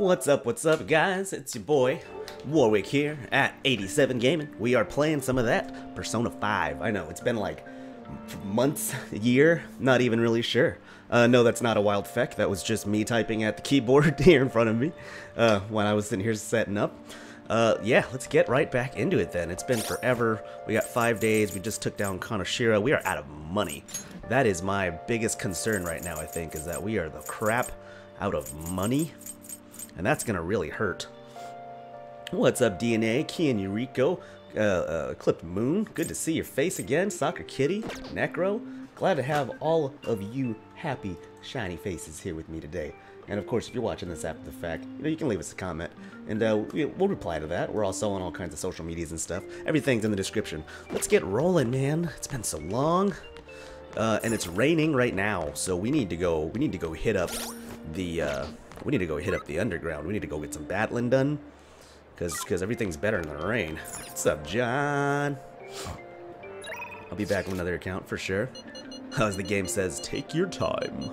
What's up, what's up, guys? It's your boy, Warwick here at 87 Gaming. We are playing some of that Persona 5. I know, it's been like months, year, not even really sure. Uh, no, that's not a wild feck. That was just me typing at the keyboard here in front of me uh, when I was sitting here setting up. Uh, yeah, let's get right back into it then. It's been forever. We got five days. We just took down Kamoshida. We are out of money. That is my biggest concern right now, I think, is that we are the crap out of money. And that's going to really hurt. What's up, DNA? Kian Yuriko, uh, uh, Clipped Moon. Good to see your face again. Soccer Kitty, Necro. Glad to have all of you happy, shiny faces here with me today. And of course, if you're watching this after the fact, you know, you can leave us a comment, and uh, we'll reply to that. We're also on all kinds of social medias and stuff. Everything's in the description. Let's get rolling, man. It's been so long, uh, and it's raining right now, so we need to go. We need to go hit up the. Uh, we need to go hit up the underground. We need to go get some battling done, cause cause everything's better in the rain. What's up, John? I'll be back with another account for sure. As the game says, take your time.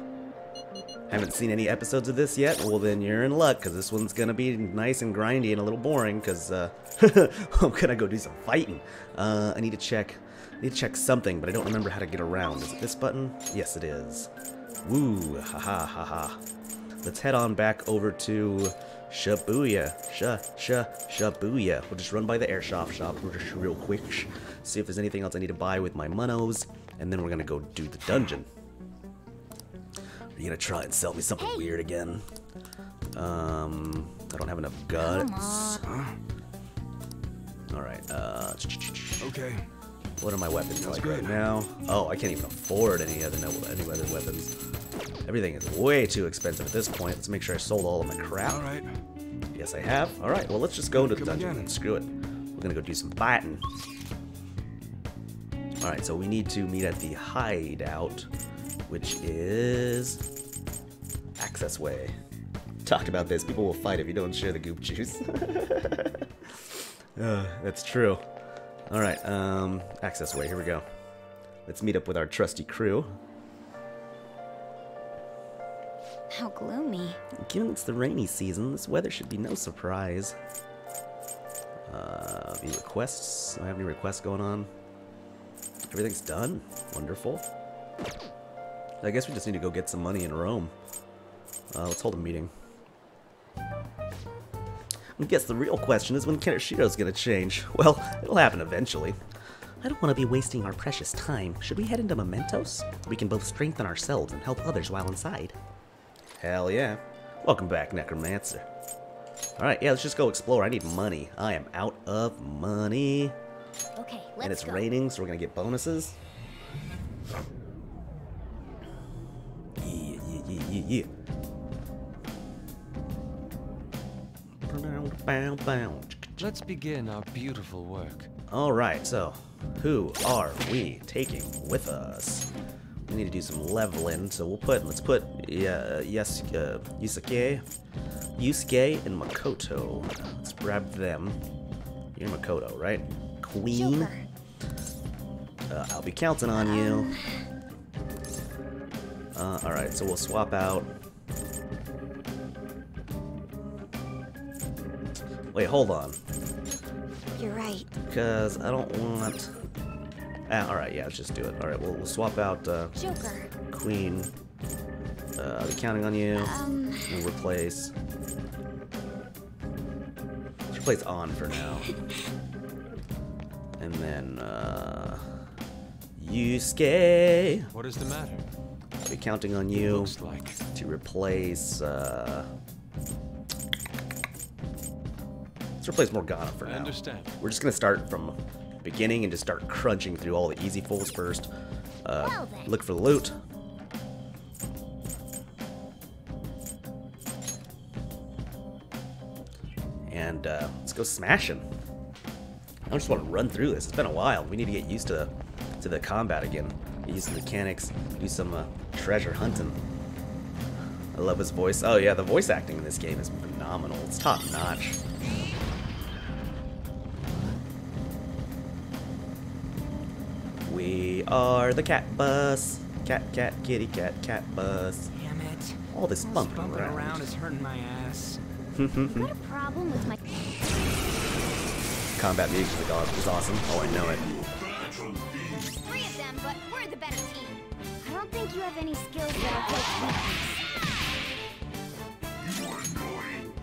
Haven't seen any episodes of this yet? Well, then you're in luck, because this one's going to be nice and grindy and a little boring, because uh, I'm going to go do some fighting. Uh, I need to check I need to check something, but I don't remember how to get around. Is it this button? Yes, it is. Woo, haha, haha. Ha. Let's head on back over to Shibuya. Sha, sha, Shibuya. We'll just run by the air shop shop just real quick. See if there's anything else I need to buy with my monos, and then we're going to go do the dungeon. Are you gonna try and sell me something hey. weird again? Um, I don't have enough guts. All right. Uh. Okay. What are my weapons That's like good. right now? Oh, I can't even afford any other no, any other weapons. Everything is way too expensive at this point. Let's make sure I sold all of my crap. All right. Yes, I have. All right. Well, let's just go to the dungeon again. and screw it. We're gonna go do some fighting. All right. So we need to meet at the hideout which is access way. Talked about this. People will fight if you don't share the goop juice. uh, that's true. All right, um, access way. Here we go. Let's meet up with our trusty crew. How gloomy. Given it's the rainy season, this weather should be no surprise. Uh, any requests? Do I have any requests going on? Everything's done. Wonderful. I guess we just need to go get some money in Rome. Uh, let's hold a meeting. I guess the real question is when Kamoshida's gonna change. Well, it'll happen eventually. I don't want to be wasting our precious time. Should we head into Mementos? We can both strengthen ourselves and help others while inside. Hell yeah. Welcome back, Necromancer. Alright, yeah, let's just go explore. I need money. I am out of money. Okay, let's And it's go. raining, so we're gonna get bonuses. Yeah, yeah, Yeah, yeah, yeah. Let's begin our beautiful work. All right, so who are we taking with us? We need to do some leveling, so we'll put let's put uh, yes uh, Yusuke, Yusuke and Makoto. Let's grab them. You're Makoto, right? Queen. Uh, I'll be counting on you. Um, uh, Alright, so we'll swap out. Wait, hold on. You're right. Because I don't want... Ah, alright, yeah, let's just do it. Alright, we'll, we'll swap out uh, Joker. Queen. Uh, I'll be counting on you. Um... And replace... Let's replace on for now. and then, uh... Yusuke! What is the matter? I'll be counting on you like. to replace. Uh... Let's replace Morgana for now. I understand. We're just gonna start from beginning and just start crunching through all the easy fools first. Uh, well look for the loot. And uh, let's go smashing. I just want to run through this. It's been a while. We need to get used to to the combat again. Use used the mechanics. Do some uh, treasure hunting. I love his voice. Oh yeah, the voice acting in this game is phenomenal. It's top notch. We are the cat bus. Cat, cat, kitty, cat, cat bus. Damn it. All this bumping, bumping around. around is hurting my ass. Got a problem with my Combat music is aw- is awesome. Oh, I know it. three of them, but we're the better team. I don't think you have any skills that'll hit its.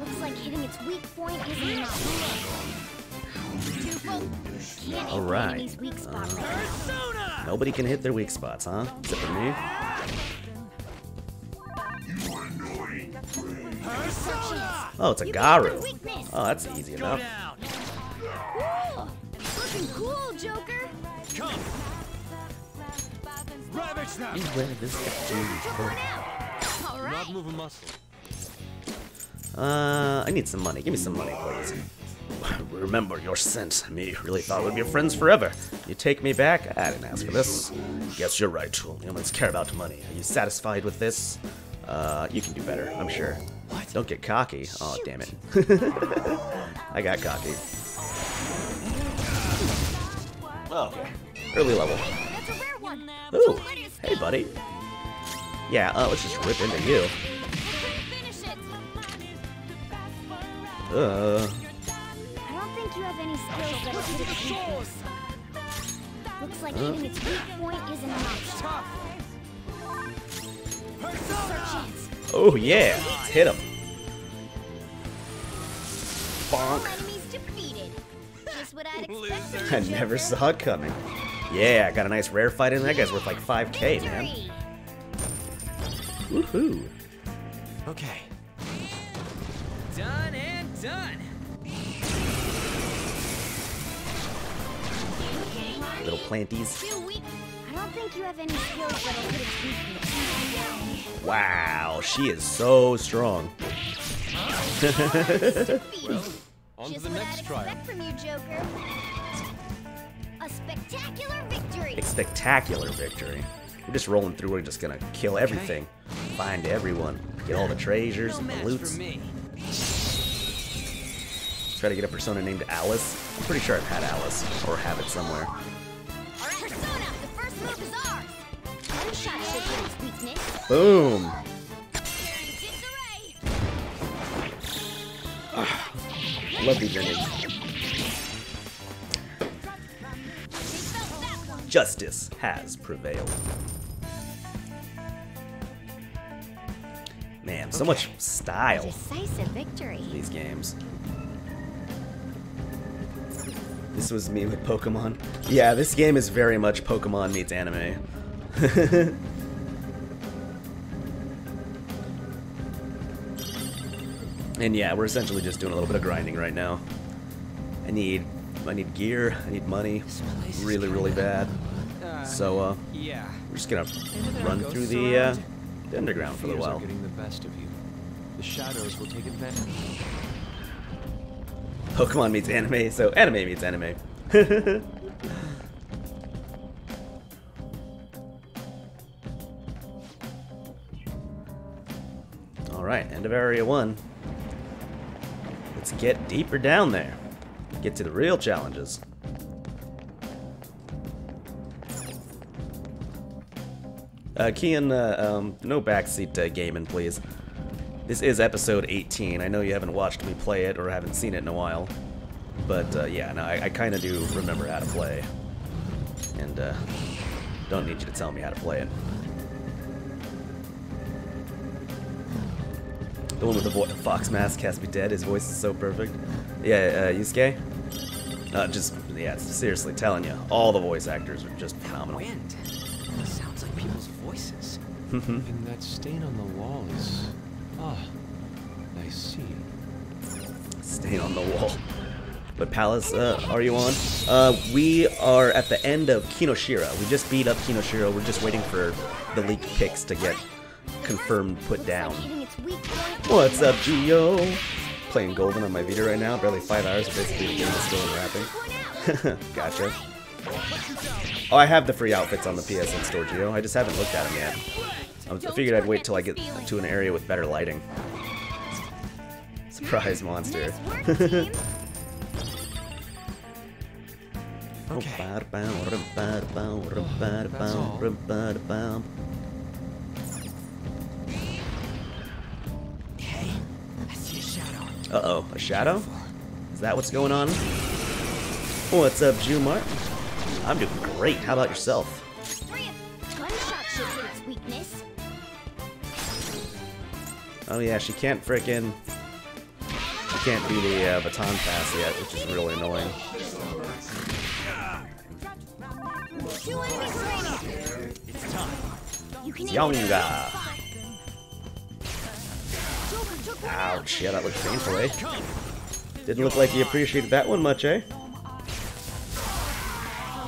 Looks like hitting its weak point isn't enough. Twofold. Can't hit All right. the enemy's weak spot right Nobody can hit their weak spots, huh? Except for me. Oh, it's a You Garu. Oh, that's easy enough. Cool. Looking cool, Joker. Beware this Going out. All Not right. move a muscle. Uh, I need some money. Give me some money, please. Remember your scent. Me really thought we'd be friends forever. You take me back? I didn't ask for this. Guess you're right. Humans care about money. Are you satisfied with this? Uh, you can do better, I'm sure. What? Don't get cocky. Oh, damn it. I got cocky. Oh, okay. Early level. That's a rare one. Ooh, hey, buddy. Yeah, uh, let's just rip into you. Uh, don't think you have any skills that'll hit its weakness. Looks like hitting its weak point isn't an option. This is our chance. oh yeah, hit him. Bonk. Enemies defeated. Just what I'd expect from I you, never saw it coming. Yeah, I got a nice rare fight in. That guy's worth like 5k, man. Victory. Woohoo. Okay. Done and done. Its weakness. Wow, she is so strong. Defeated. On to the next trial. from you, Joker. A spectacular victory. A spectacular victory. We're just rolling through. We're just gonna kill everything, find everyone, get all the treasures No and the match loots. for me. Try to get a persona named Alice. I'm pretty sure I've had Alice or have it somewhere. Boom. Disarray. Love these endings. They felt that one. Justice has prevailed. Man, so much style Decisive victory. in these games. This was me with Pokemon. Yeah, this game is very much Pokemon meets anime. and yeah, we're essentially just doing a little bit of grinding right now. I need I need gear, I need money. Really, really bad. Uh, So uh yeah. we're just gonna run through the uh the underground for a while. getting the best of you. The shadows will take advantage. Pokemon meets anime, so anime meets anime. Alright, end of area one. Let's get deeper down there. Get to the real challenges. Uh, Kian, uh, um, no backseat uh, gaming, please. This is episode 18. I know you haven't watched me play it or haven't seen it in a while. But uh, yeah, no, I, I kind of do remember how to play. And uh, don't need you to tell me how to play it. The one with the vo- fox mask has to be dead. His voice is so perfect. Yeah, uh, Yusuke? Uh, just, yeah, seriously telling you, all the voice actors are just phenomenal. Wind. Sounds like people's voices. and that stain on the wall is. Ah, I see. Stain on the wall. What palace uh, are you on? Uh, we are at the end of Kamoshida. We just beat up Kamoshida. We're just waiting for the leaked picks to get confirmed put down. Like hitting its weak point What's up, Geo? Playing Golden on my Vita right now. Barely five hours. Basically, the game is still unwrapping. Gotcha. Oh, I have the free outfits on the PSN store, Geo. I just haven't looked at them yet. I figured I'd wait till I get to an area with better lighting. Surprise monster. Nice work, team. Okay. Uh-oh, a shadow? Is that what's going on? What's up, Jumar? I'm doing great. How about yourself? Three of gunshot should hit its weakness. Oh yeah, she can't frickin' She can't do the uh, baton pass yet, which is really annoying. It's. Ouch, yeah, that looked painful, eh? Didn't look like he appreciated that one much, eh?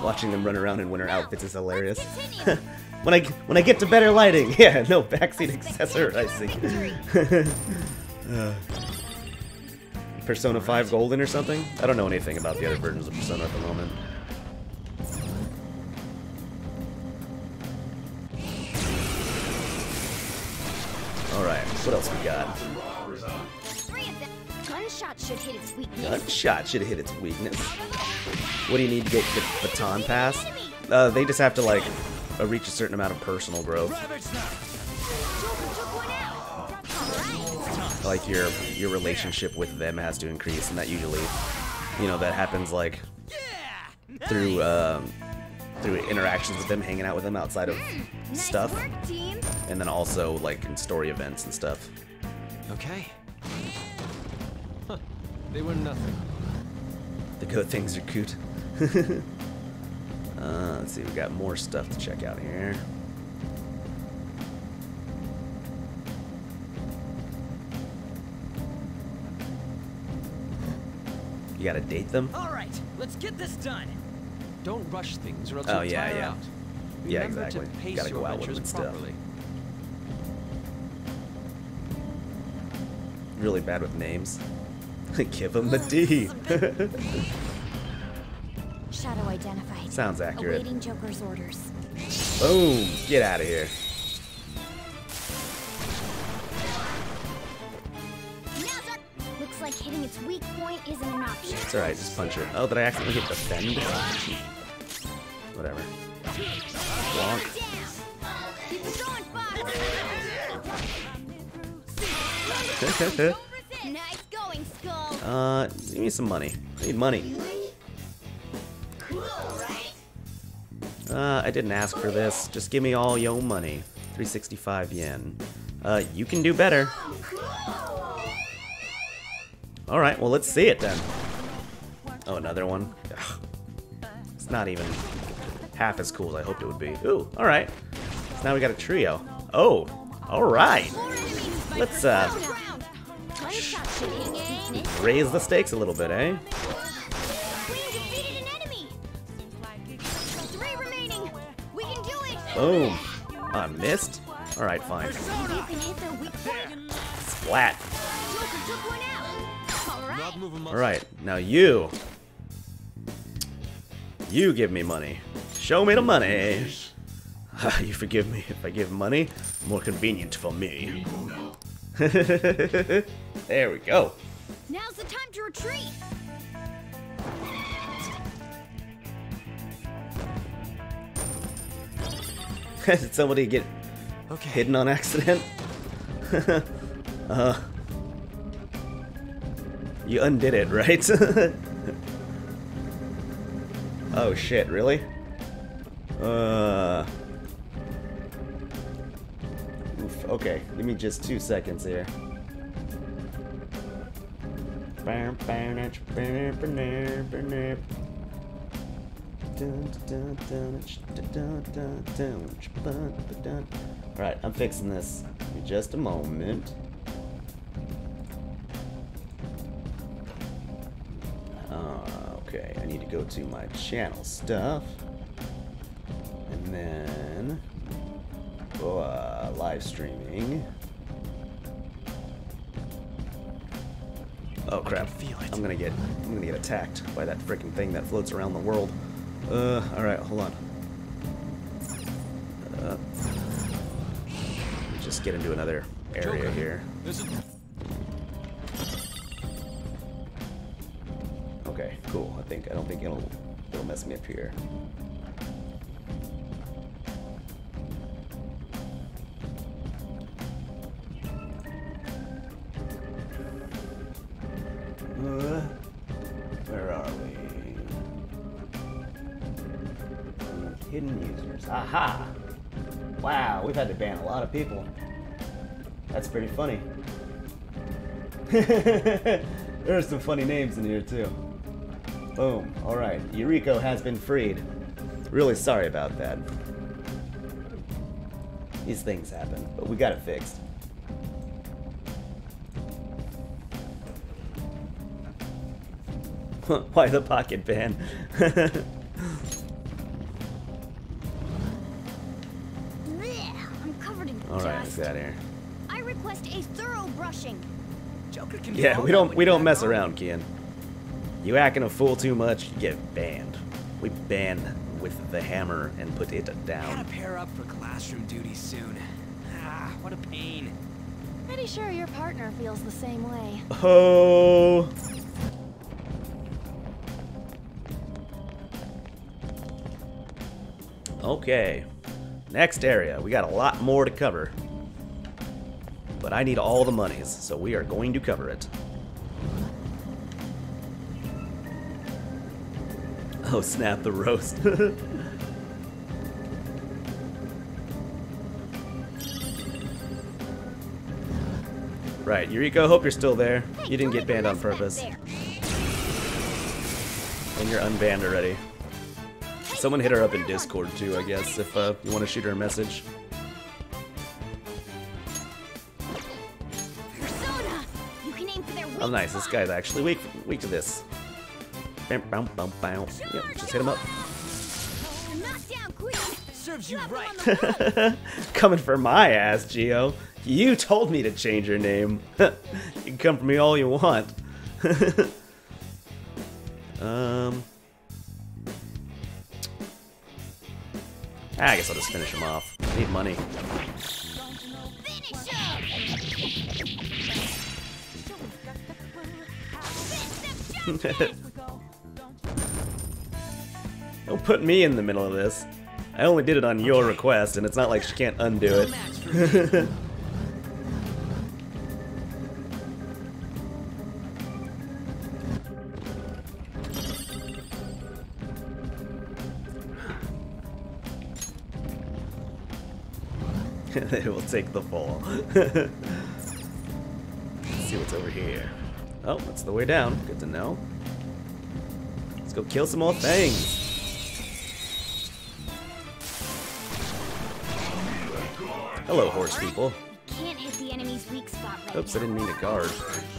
Watching them run around in winter outfits is hilarious. when I when I get to better lighting, yeah, no backseat accessorizing. Uh, Persona 5 Golden or something? I don't know anything about the other versions of Persona at the moment. Alright, what else we got? Three of them. Gunshot should hit its weakness. Gunshot should hit its weakness. What do you need to get the baton pass? Uh, they just have to, like, uh, reach a certain amount of personal growth. Joker took one out. Alright. Like, your your relationship with them has to increase, and that usually, you know, that happens, like, through, um, through interactions with them, hanging out with them outside of Nice stuff, work, team. and then also, like, in story events and stuff. Okay. Huh. They were nothing. The goat things are cute. uh, let's see, we got more stuff to check out here. You gotta date them? All right, let's get this done. Don't rush things or else Oh, you'll yeah, tire yeah. out. Yeah, Remember exactly. To pace Gotta your go out with ventures them stuff. Really bad with names. Give him the D. Shadow identified. Sounds accurate. Awaiting Joker's orders. Boom! Get out of here. Now's. Looks like hitting its weak point isn't an option. It's alright, just punch her. Oh, did I accidentally hit defend? Whatever. Bonk. Keep it going, Fox. nice going, Skull. uh, give me some money. I need money. Uh, I didn't ask for this. Just give me all yo money. 365 yen. Uh, you can do better. Alright, well, let's see it then. Oh, another one? Ugh. It's not even half as cool as I hoped it would be. Ooh, alright. So now we got a trio. Oh, alright. Let's, uh, raise the stakes a little bit, eh? Boom. I missed? Alright, fine. Splat. Alright, now you. You give me money. Show me the money. you forgive me if I give money? More convenient for me. there we go. Now's the time to retreat. Did somebody get Okay. hidden on accident? uh, you undid it, right? oh shit, really? Uh. Oof, okay, give me just two seconds here. Alright, I'm fixing this. Me just a moment. Uh, okay, I need to go to my channel stuff. And then go uh, live streaming. Oh crap! feel it. I'm gonna get I'm gonna get attacked by that freaking thing that floats around the world. Uh, all right, hold on. Uh, let me just get into another area Joker. here. Okay, cool. I think I don't think it'll it'll mess me up here. Where are we? Hidden users. Aha! Wow, we've had to ban a lot of people. That's pretty funny. there are some funny names in here, too. Boom. Alright, Yuriko has been freed. Really sorry about that. These things happen, but we got it fixed. Why the pocket ban? Blech, I'm covered in Alright, let's get out of here. I request a thorough brushing. Joker can Yeah, we don't we don't mess gone. around, Kian. You acting a fool too much, you get banned. We ban with the hammer and put it down. Gotta pair up for classroom duty soon. Ah, what a pain. Pretty sure your partner feels the same way. Oh. Okay. Next area. We got a lot more to cover. But I need all the monies, so we are going to cover it. Oh, snap the roast. right, Eureka, hope you're still there. You didn't get banned on purpose. And you're unbanned already. Someone hit her up in Discord too, I guess, if uh, you want to shoot her a message. there. Persona! You can aim for their weak Oh, nice. This guy's actually weak, weak to this. Bam, bam, bam, bam. Yep, just hit him up. Knock down quick. Serves you right. on the roof. Coming for my ass, Geo. You told me to change your name. you can come for me all you want. um. Ah, I guess I'll just finish him off. I need money. Don't put me in the middle of this. I only did it on your request, and it's not like she can't undo it. take the fall. Let's see what's over here. Oh, that's the way down. Good to know. Let's go kill some more things. Hello, horse people. Can't hit the enemy's weak spot right Oops, I didn't mean to guard.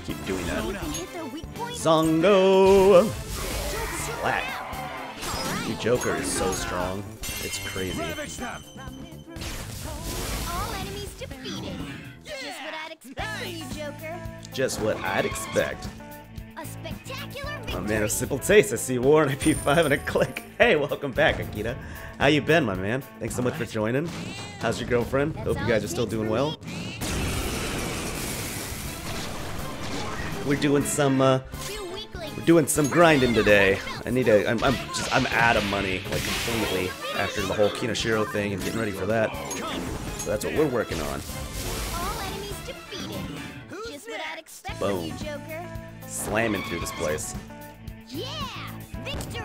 Keep doing that. can hit their weak point. Zongo! Splat. Your Joker is so strong. It's crazy. Just what I'd expect you, Joker. Just what I'd expect. A spectacular victory. My man of simple taste. I see War and I P5 and a click. Hey, welcome back, Akita. How you been, my man? Thanks so much for joining. How's your girlfriend? That Hope you guys are still doing well. We're doing some uh, we're doing some grinding today. I need to. I'm, I'm just I'm out of money like completely after the whole Kamoshida thing and getting ready for that. So that's what we're working on. Expect Boom. you, Joker. Slamming through this place. Yeah!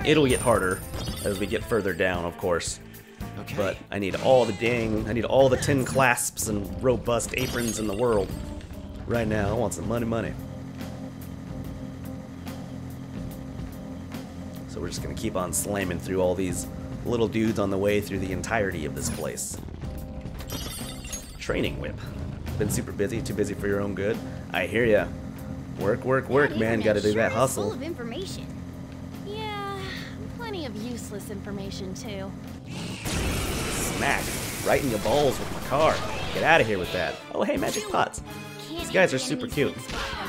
It'll get harder as we get further down, of course. Okay. But I need all the dang, I need all the tin clasps and robust aprons in the world. Right now, I want some money, money. So we're just gonna keep on slamming through all these little dudes on the way through the entirety of this place. Training whip. Been super busy, too busy for your own good. I hear ya. Work, work, work, That man. Gotta do sure that is Full hustle. of information. Yeah, plenty of useless information too. Smack. Right in your balls with my car. Get out of here with that. Oh, hey, magic pots. These guys are super cute. weak spot right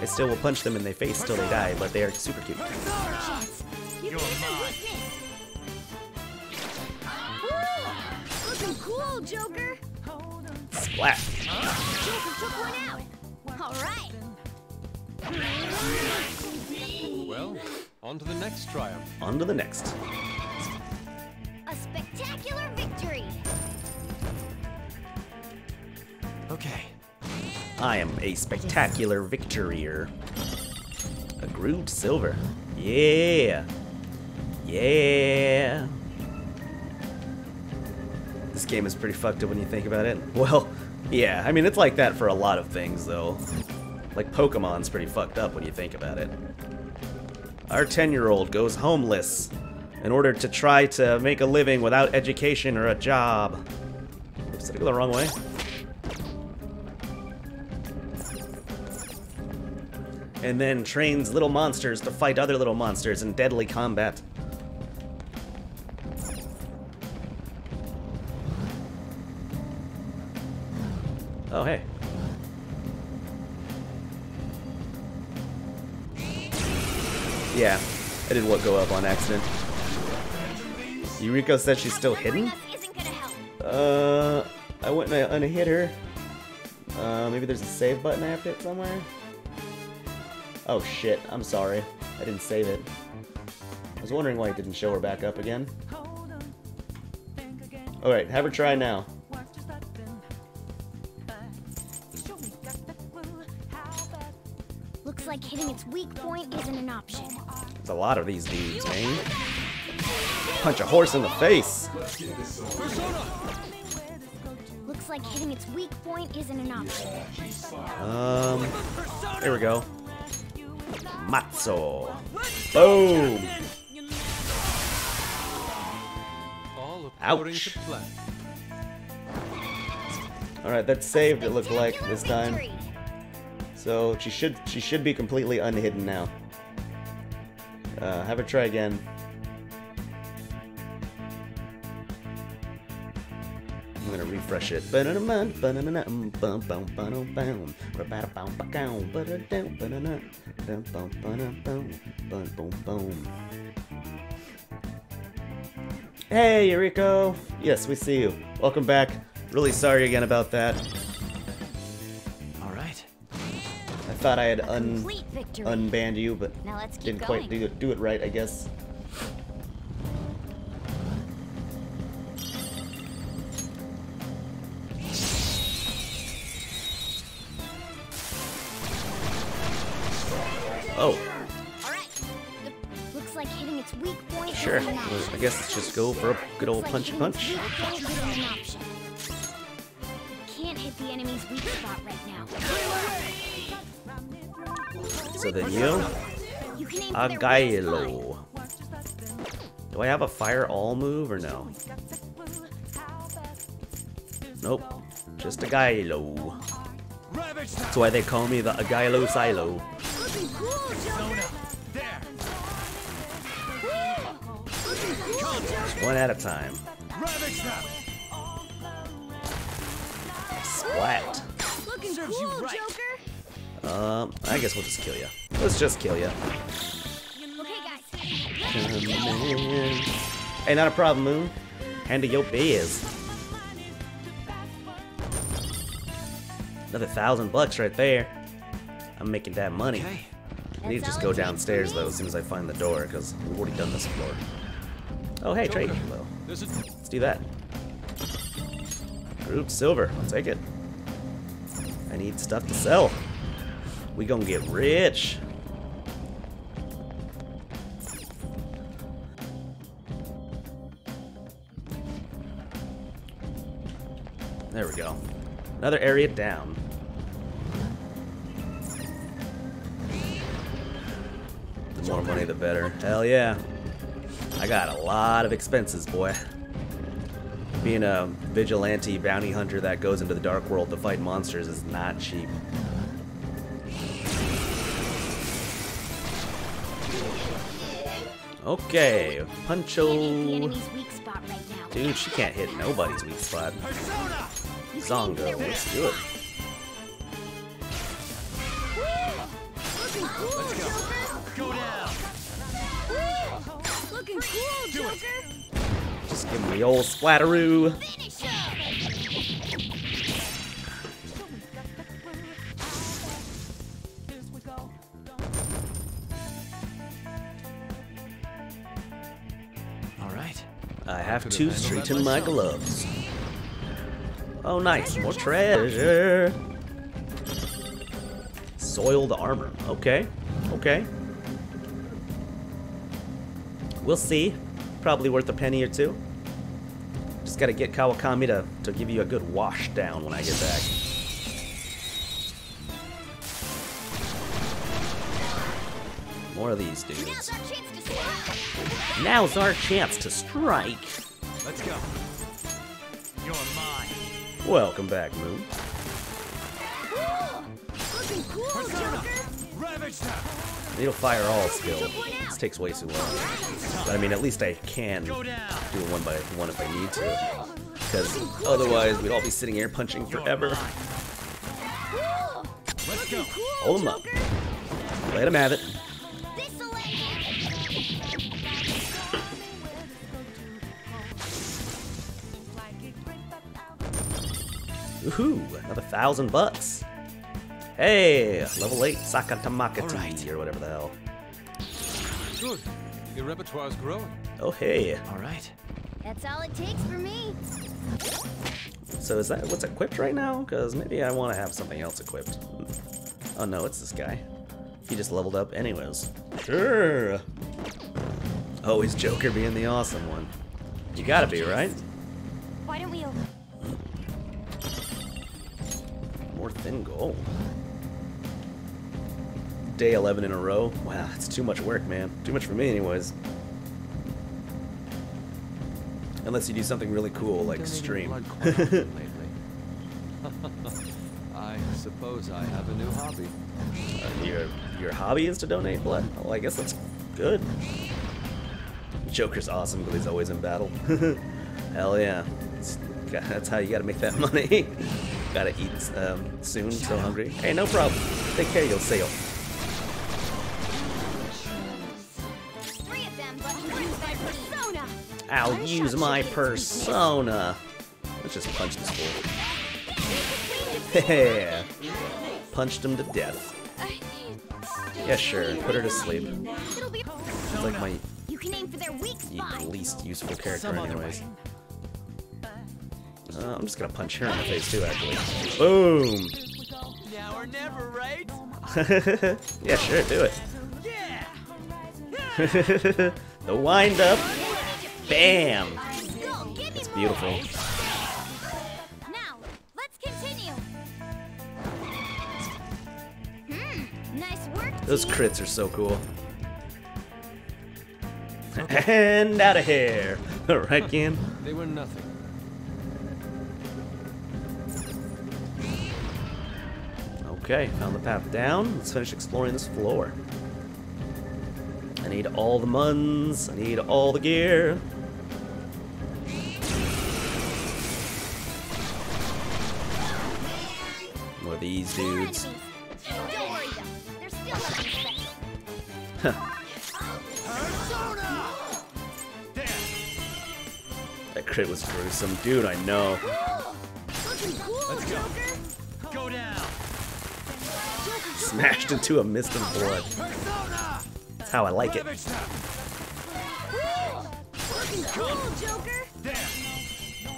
I still will punch them in the face till they die, but they are super cute. You You're can hit mine. Woo! Looking cool, Joker. Splat. Joker took one out. All right. Well, on to the next triumph. On to the next. A spectacular victory. Okay. I am a spectacular victorier. A grooved silver. Yeah. Yeah. This game is pretty fucked up when you think about it. Well, yeah, I mean, it's like that for a lot of things, though. Like, Pokemon's pretty fucked up when you think about it. Our 10 year old goes homeless in order to try to make a living without education or a job. Oops, did I go the wrong way? And then trains little monsters to fight other little monsters in deadly combat. Oh, hey. Yeah, I did what go up on accident. Yuriko said she's still hidden? Uh, I went and I unhit her. Uh, maybe there's a save button I have to hit somewhere? Oh shit, I'm sorry. I didn't save it. I was wondering why it didn't show her back up again. Alright, have her try now. Looks like hitting its weak point isn't an option. There's a lot of these dudes, man. Punch a horse in the face. Looks like hitting its weak point isn't an option. Um, there we go. Matzo. Boom. Ouch. All right, that's saved. It looked like this your time. So she should she should be completely unhidden now. Uh, have her try again. I'm gonna refresh it. Boom. Hey, Yuriko! Yes, we see you. Welcome back. Really sorry again about that. Thought I had un unbanned you, but now let's didn't going. quite do it, do it right, I guess. Oh, Alright. Looks like hitting its weak point sure. isn't an option. I guess let's just go for a good old Looks punchy like punch. hitting its weak point isn't an option. Can't hit the enemy's weak spot right now. So then you. Agilao. Do I have a fire all move or no? Nope. Just a Gylo. That's why they call me the Agilao Silo. One at a time. Splat. Um, I guess we'll just kill you. Let's just kill you. Okay. Hey, not a problem, Moon. Handle your biz. Another thousand bucks right there. I'm making that money. Okay. I need to just go downstairs though as soon as I find the door because we've already done this floor. Oh hey, trade. Let's do that. Group silver. I'll take it. I need stuff to sell. We gonna get rich. There we go. Another area down. The more money, the better. Hell yeah. I got a lot of expenses, boy. Being a vigilante bounty hunter that goes into the dark world to fight monsters is not cheap. Okay, Can't Puncho. enemy's weak spot right now. Dude, she can't hit nobody's weak spot. Zionga, let's do it. Looking cool, Joker. Go down. Looking cool, Joker. Just give me the old splatteroo. I have Could've to straighten my gloves. Oh, nice. More treasure. Soiled armor. Okay. Okay. We'll see. Probably worth a penny or two. Just gotta get Kawakami to, to give you a good wash down when I get back. More of these dudes. Now's our chance Now's our chance to strike. To strike. Let's go. You're mine. Welcome back, Moon. Looking cool, Joker. Ravage them! Needle fire all skill. This takes way too long. But I mean, at least I can do Go it one by one if I need to. Because otherwise, we'd all be sitting here punching forever. Hold him up. Let him have it. Woohoo! Another thousand bucks. Hey, level eight Sakatamakati Alright. or whatever the hell. Good. Your repertoire's growing. Oh hey. All right. That's all it takes for me. So is that what's equipped right now? Because maybe I want to have something else equipped. Oh no, it's this guy. He just leveled up anyways. Sure. Oh, Always Joker being the awesome one. You gotta be, right? Why don't we? More thin gold. Day 11 in a row. Wow, it's too much work, man. Too much for me, anyways. Unless you do something really cool, like stream. blood quite often lately. I suppose I have a new hobby. Uh, your your hobby is to donate blood. Well, I guess that's good. Joker's awesome, but he's always in battle. Hell yeah, that's how you gotta make that money. Gotta eat um, soon. So hungry. Hey, no problem. Take care, you'll sail. Of them, but use my persona. I'll use my persona. Let's just punch this fool. Yeah. Punched him to death. Yeah, sure. Put her to sleep. She's like my You can aim for their weak spot. least useful character, anyways. Way. Uh, I'm just gonna punch her in the face too, actually. Boom! Now or never, right? yeah, sure, do it. Yeah! the wind up. Bam! Go, give me It's beautiful. Now, let's continue. Hmm, nice work. Those crits are so cool. And out of here. right, Ken? They were nothing. Okay, found the path down. Let's finish exploring this floor. I need all the muns. I need all the gear. More these dudes. That crit was gruesome. Dude, I know. Smashed into a mist of blood. That's how I like it.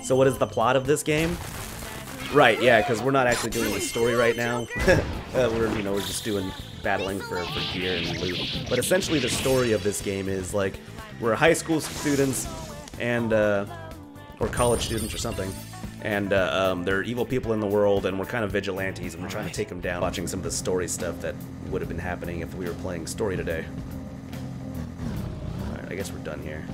So what is the plot of this game? Right, yeah, because we're not actually doing the story right now. uh, we're, you know, we're just doing battling for, for gear and loot. But essentially the story of this game is like, we're high school students and, uh, or college students or something. And uh, um, there are evil people in the world, and we're kind of vigilantes, and we're trying to take them down. Watching some of the story stuff that would have been happening if we were playing story today. Alright, I guess we're done here.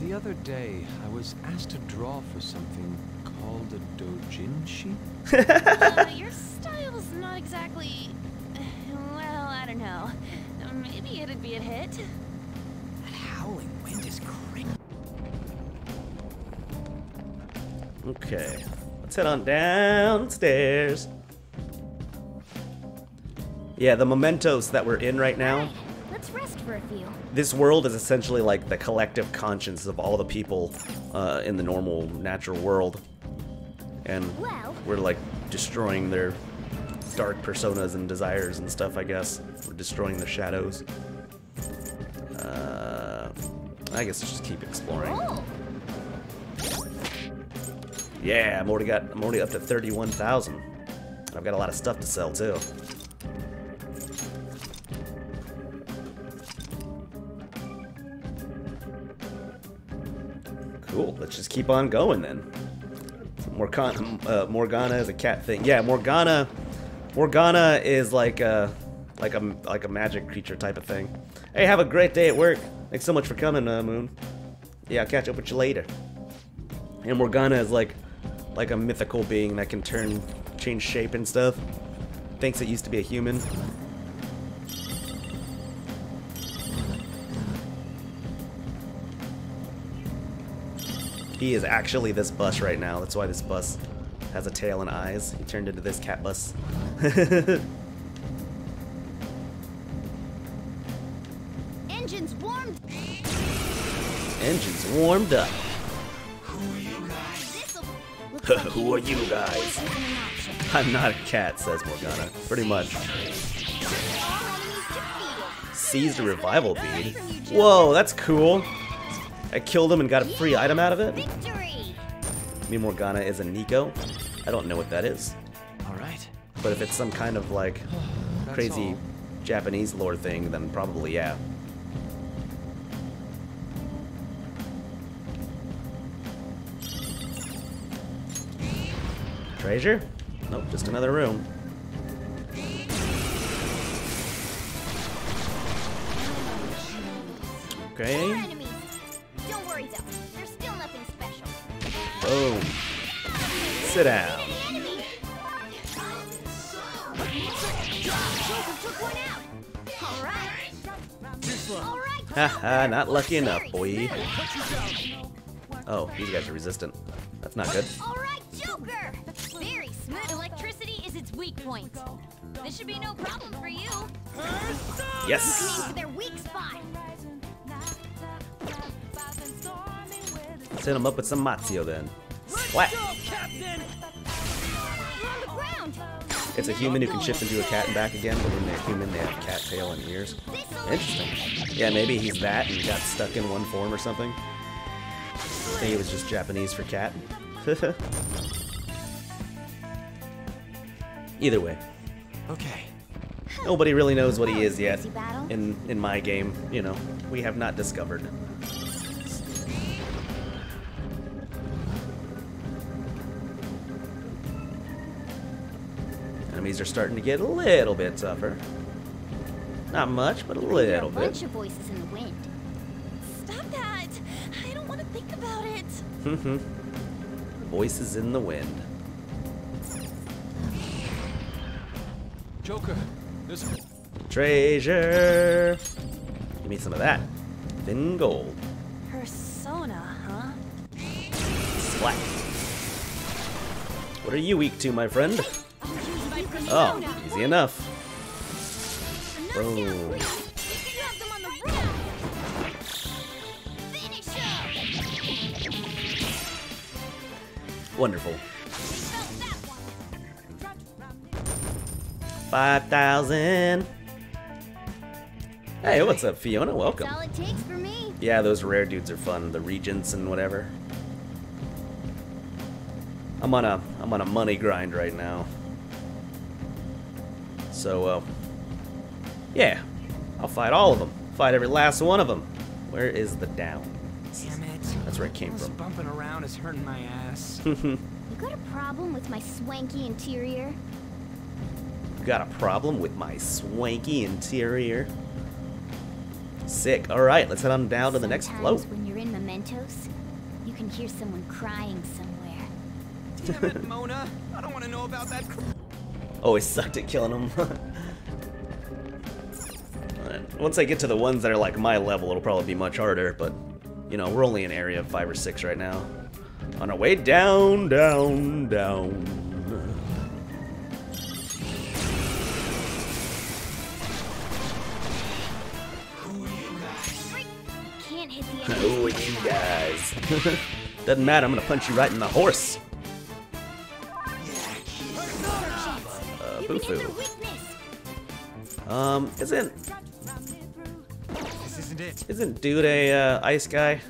The other day, I was asked to draw for something called a dojinshi. Uh, your style's not exactly. Well, I don't know. Maybe it'd be a hit. That howling wind is crazy. Okay, let's head on downstairs. Yeah, the mementos that we're in right now, Let's rest for a few. this world is essentially like the collective conscience of all the people uh, in the normal natural world. And Well- we're like destroying their dark personas and desires and stuff, I guess. We're destroying their shadows. Uh, I guess let's just keep exploring. Oh, Yeah, I'm already got I'm already up to 31,000. I've got a lot of stuff to sell too. Cool. Let's just keep on going then. Morgana, uh, Morgana is a cat thing. Yeah, Morgana. Morgana is like a like a like a magic creature type of thing. Hey, have a great day at work. Thanks so much for coming, uh, Moon. Yeah, I'll catch up with you later. And Morgana is like like a mythical being that can turn change shape and stuff. Thinks it used to be a human. He is actually this bus right now. That's why this bus has a tail and eyes. He turned into this cat bus. Engines warmed. Engine's warmed up. This'll looks like Who are you guys? isn't an option. I'm not a cat, says Morgana. Pretty much. Seized a revival bead. Whoa, that's cool. I killed him and got a free item out of it. Me Morgana is a Nico. I don't know what that is. All right. But if it's some kind of like crazy. Japanese lore thing, then probably yeah. Treasure? Nope, just another room. Okay. enemies. Don't worry though. There's still nothing special. Boom. Sit down. Enemy! Joker took one out. All right. All right. Haha, not lucky enough, boy. Oh, these guys are resistant. That's not good. All right, Joker. Very smooth. Electricity is its weak point. This should be no problem for you. Yes! Their weak spot. Let's hit him up with some Mazio then. Splat! You're on the ground. It's a human who can shift into a cat and back again, but when they're human, they have cat tail and ears. Interesting. Yeah, maybe he's that and got stuck in one form or something. I think it was just Japanese for cat. Either way, Okay. nobody really knows what he is yet. In in my game, you know, we have not discovered. Enemies are starting to get a little bit tougher. Not much, but a There are a little bit. Mm-hmm. Voices in the wind. Joker, there's a... Treasure! Give me some of that. Thin gold. Persona, huh? Splat. What are you weak to, my friend? Oh, easy enough. Boom. Wonderful. Felt that one. 5,000. Hey, what's up, Fiona? Welcome. All it takes for me. Yeah, those rare dudes are fun. The regents and whatever. I'm on a I'm on a money grind right now. So uh yeah, I'll fight all of them. Fight every last one of them. Where is the down? Damn it. That's where it came This from. bumping around is hurting my ass. You got a problem with my swanky interior? Got a problem with my swanky interior. Sick. All right, let's head on down to the next float. Sometimes when you're in Mementos, you can hear someone crying somewhere. Damn it, Mona. I don't want to know about that. cr- oh, Always sucked at killing them. Alright, Once I get to the ones that are like my level, it'll probably be much harder, but you know, we're only in area of five or six right now. On our way down, down, down. Freak! Can't hit the Who are you guys? Doesn't matter, I'm gonna punch you right in the horse. Uh, You can hit their Bufu. Um, isn't isn't it. isn't dude a uh, ice guy?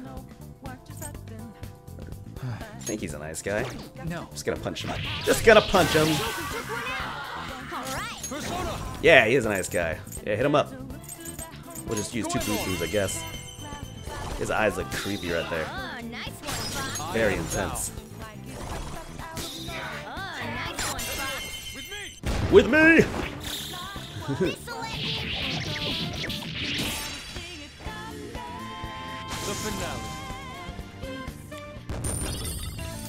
I think he's an ice guy. No. Just gonna punch him. Just gonna punch him. Joker took one out. All right. Persona! Yeah, he is a nice guy. Yeah, hit him up. We'll just use two boo-boos, I guess. His eyes look creepy right there. Nice one, Very intense. Oh, nice one, Fox. With me!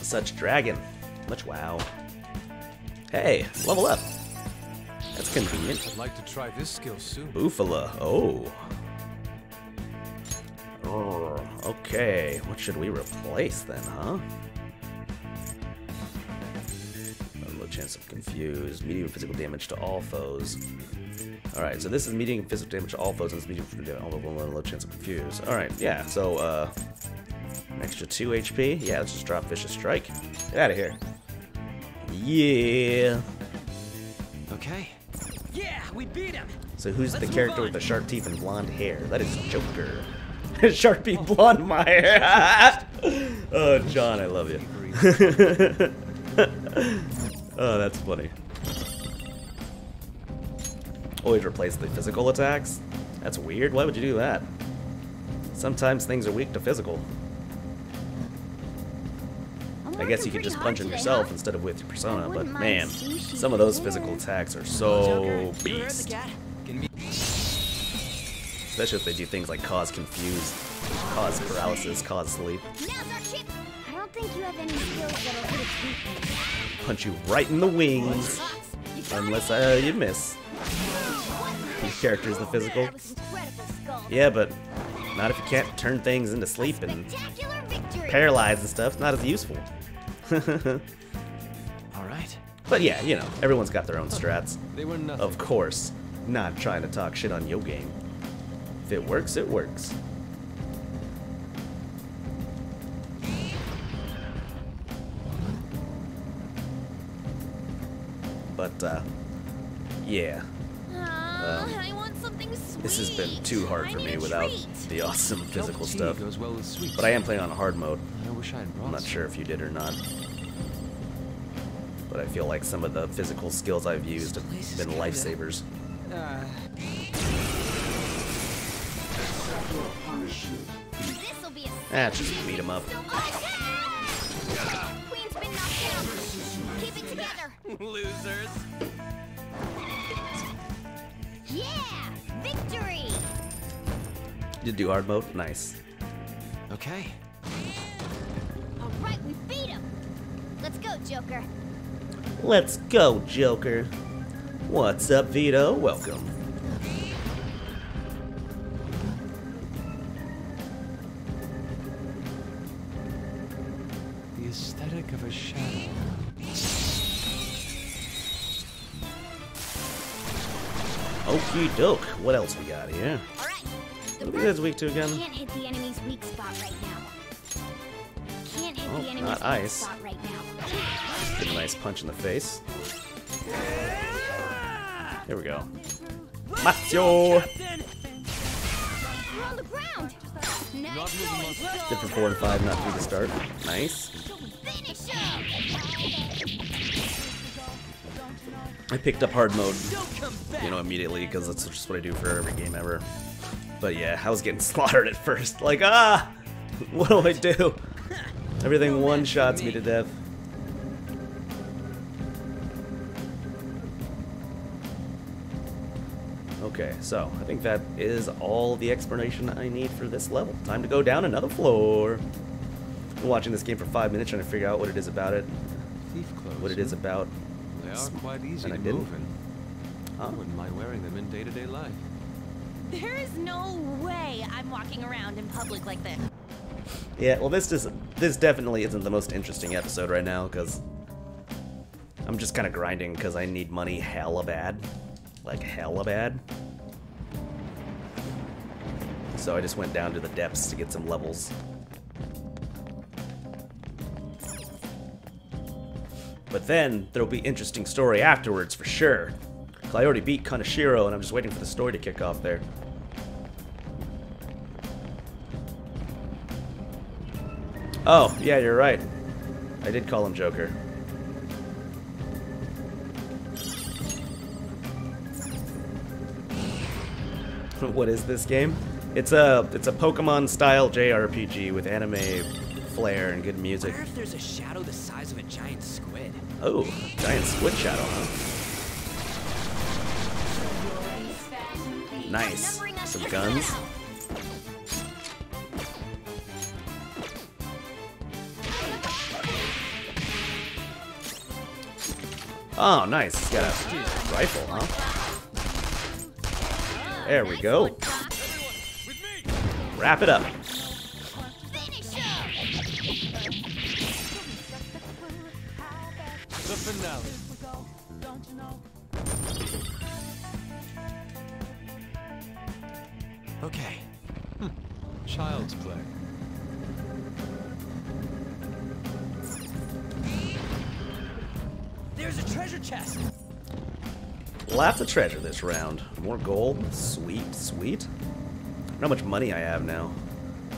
Such dragon. Much wow. Hey, level up. That's convenient. I'd like to try this skill soon. Bufula. Oh. Oh, okay. What should we replace then, huh? A low chance of confuse. Medium physical damage to all foes. Alright, so this is medium physical damage to all foes and it's medium physical damage to all foes, low chance of confuse. Alright, yeah, so, uh, an extra 2 HP. Yeah, let's just drop Vicious Strike. Get out of here. Yeah. Okay. Yeah, we beat him. So who's the Let's move character with the sharp teeth and blonde hair? That is Joker. Sharpie Blonde Meyer. oh, John, I love you. oh, that's funny. Always replace the physical attacks? That's weird. Why would you do that? Sometimes things are weak to physical. I'm guess you could just punch him yourself huh? instead of with your persona, but man, some of those physical attacks are so Joker, you heard the beast. cat? Can be Especially if they do things like cause confuse, cause paralysis, cause sleep. Now's our chip. I don't think you have any skills that'll hit its weakness. Punch you right in the wings, Fox, you got unless uh, you miss. Your character's the physical. That was incredible, Skull. Yeah, but not if you can't turn things into sleep and Spectacular paralyze and stuff. It's not as useful. all right. but yeah, you know, everyone's got their own strats. They were. Of course, not trying to talk shit on your game. If it works, it works. But, uh, yeah. Aw, Um, I want something sweet. This has been too hard for me without treat. the awesome physical stuff. goes well with sweets. But I am playing on hard mode. I wish I had I'm not sure if you did or not. But I feel like some of the physical skills I've used have been lifesavers. Uh, This'll be Ah, just beat 'em up. Queen's been knocked down. Keep it together. losers. Did you do hard mode? Nice. Okay. All right, we beat him. Let's go, Joker. Let's go, Joker. What's up, Vito? Welcome. The aesthetic of a shadow. Okie doke. What else we got here? All right. The What are you guys weak to first again? Can't hit the enemy's weak spot right now. Can't hit Oh, the enemy's not weak ice. spot right now. Get a nice punch in the face. Here we go. Macho! Captain. We're on the ground. Nice for four and five, not three to start. Nice. I picked up hard mode, Don't come back. you know, immediately because that's just what I do for every game ever. But yeah, I was getting slaughtered at first. Like, ah! What do I do? Everything one shots me to death. Okay, so I think that is all the explanation I need for this level. Time to go down another floor. Been watching this game for five minutes trying to figure out what it is about it, Thief clothes. what it is about. They are quite easy And I didn't. move in. I wouldn't mind wearing them in day-to-day life. There is no way I'm walking around in public like this. Yeah, well, this just this definitely isn't the most interesting episode right now because I'm just kind of grinding because I need money hella bad, like hella bad. So I just went down to the depths to get some levels. But then there'll be interesting story afterwards for sure. I already beat Kaneshiro and I'm just waiting for the story to kick off there. Oh, yeah, you're right. I did call him Joker. what is this game? It's a it's a Pokemon style JRPG with anime flair and good music. Wonder if there's a shadow the size of a giant squid. Oh, giant squid shadow, huh? Nice. Some guns. Oh, nice. He's got a rifle, huh? There we go. Wrap it up. The finale. Okay. Hmm. Child's play. There's a treasure chest. Lots of treasure this round. More gold. Sweet, sweet. I don't know how much money I have now.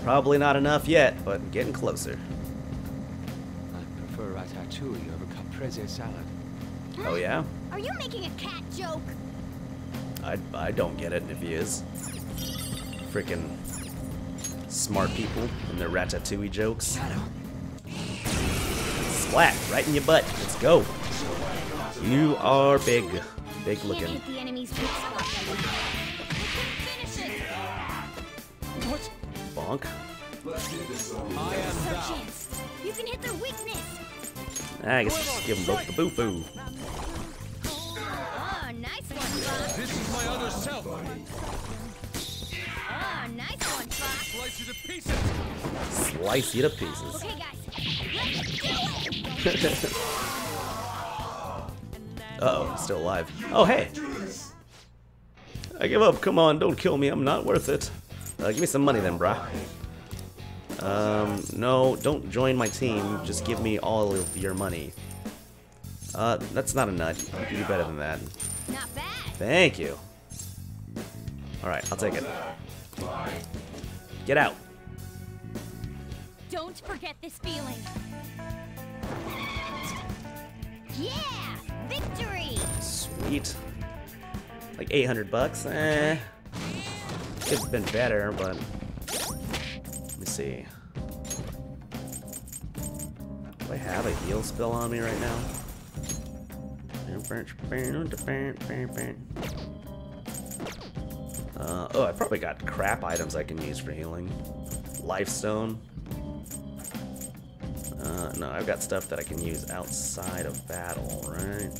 Probably not enough yet, but getting closer. I prefer ratatouille over caprese salad. Oh yeah? Are you making a cat joke? I, I don't get it if he is. Freaking smart people and their ratatouille jokes. Shadow. Splat, right in your butt. Let's go. You are big. Big looking. hit the enemy's weak spot. Finish it! What? Bonk. I am Our thou. chance. You can hit their weakness. I guess just give him both the Bufu. Oh, nice one, Fox. This is my other self. Oh, nice one, Fox. Slice you to pieces. Slice you to pieces. Okay, guys. Uh oh, still alive. Oh, hey. I give up. Come on, don't kill me. I'm not worth it. Uh, give me some money then, brah. Um, no, don't join my team. Just give me all of your money. Uh, that's not a nut. You can do better than that. Not bad. Thank you. Alright, I'll take it. Get out. Don't forget this feeling. Yeah! Victory! Sweet. Like 800 bucks? Eh. Could have been better, but. Let me see. Do I have a heal spell on me right now? Uh, oh, I probably got crap items I can use for healing. Life Stone. Uh, no, I've got stuff that I can use outside of battle, right?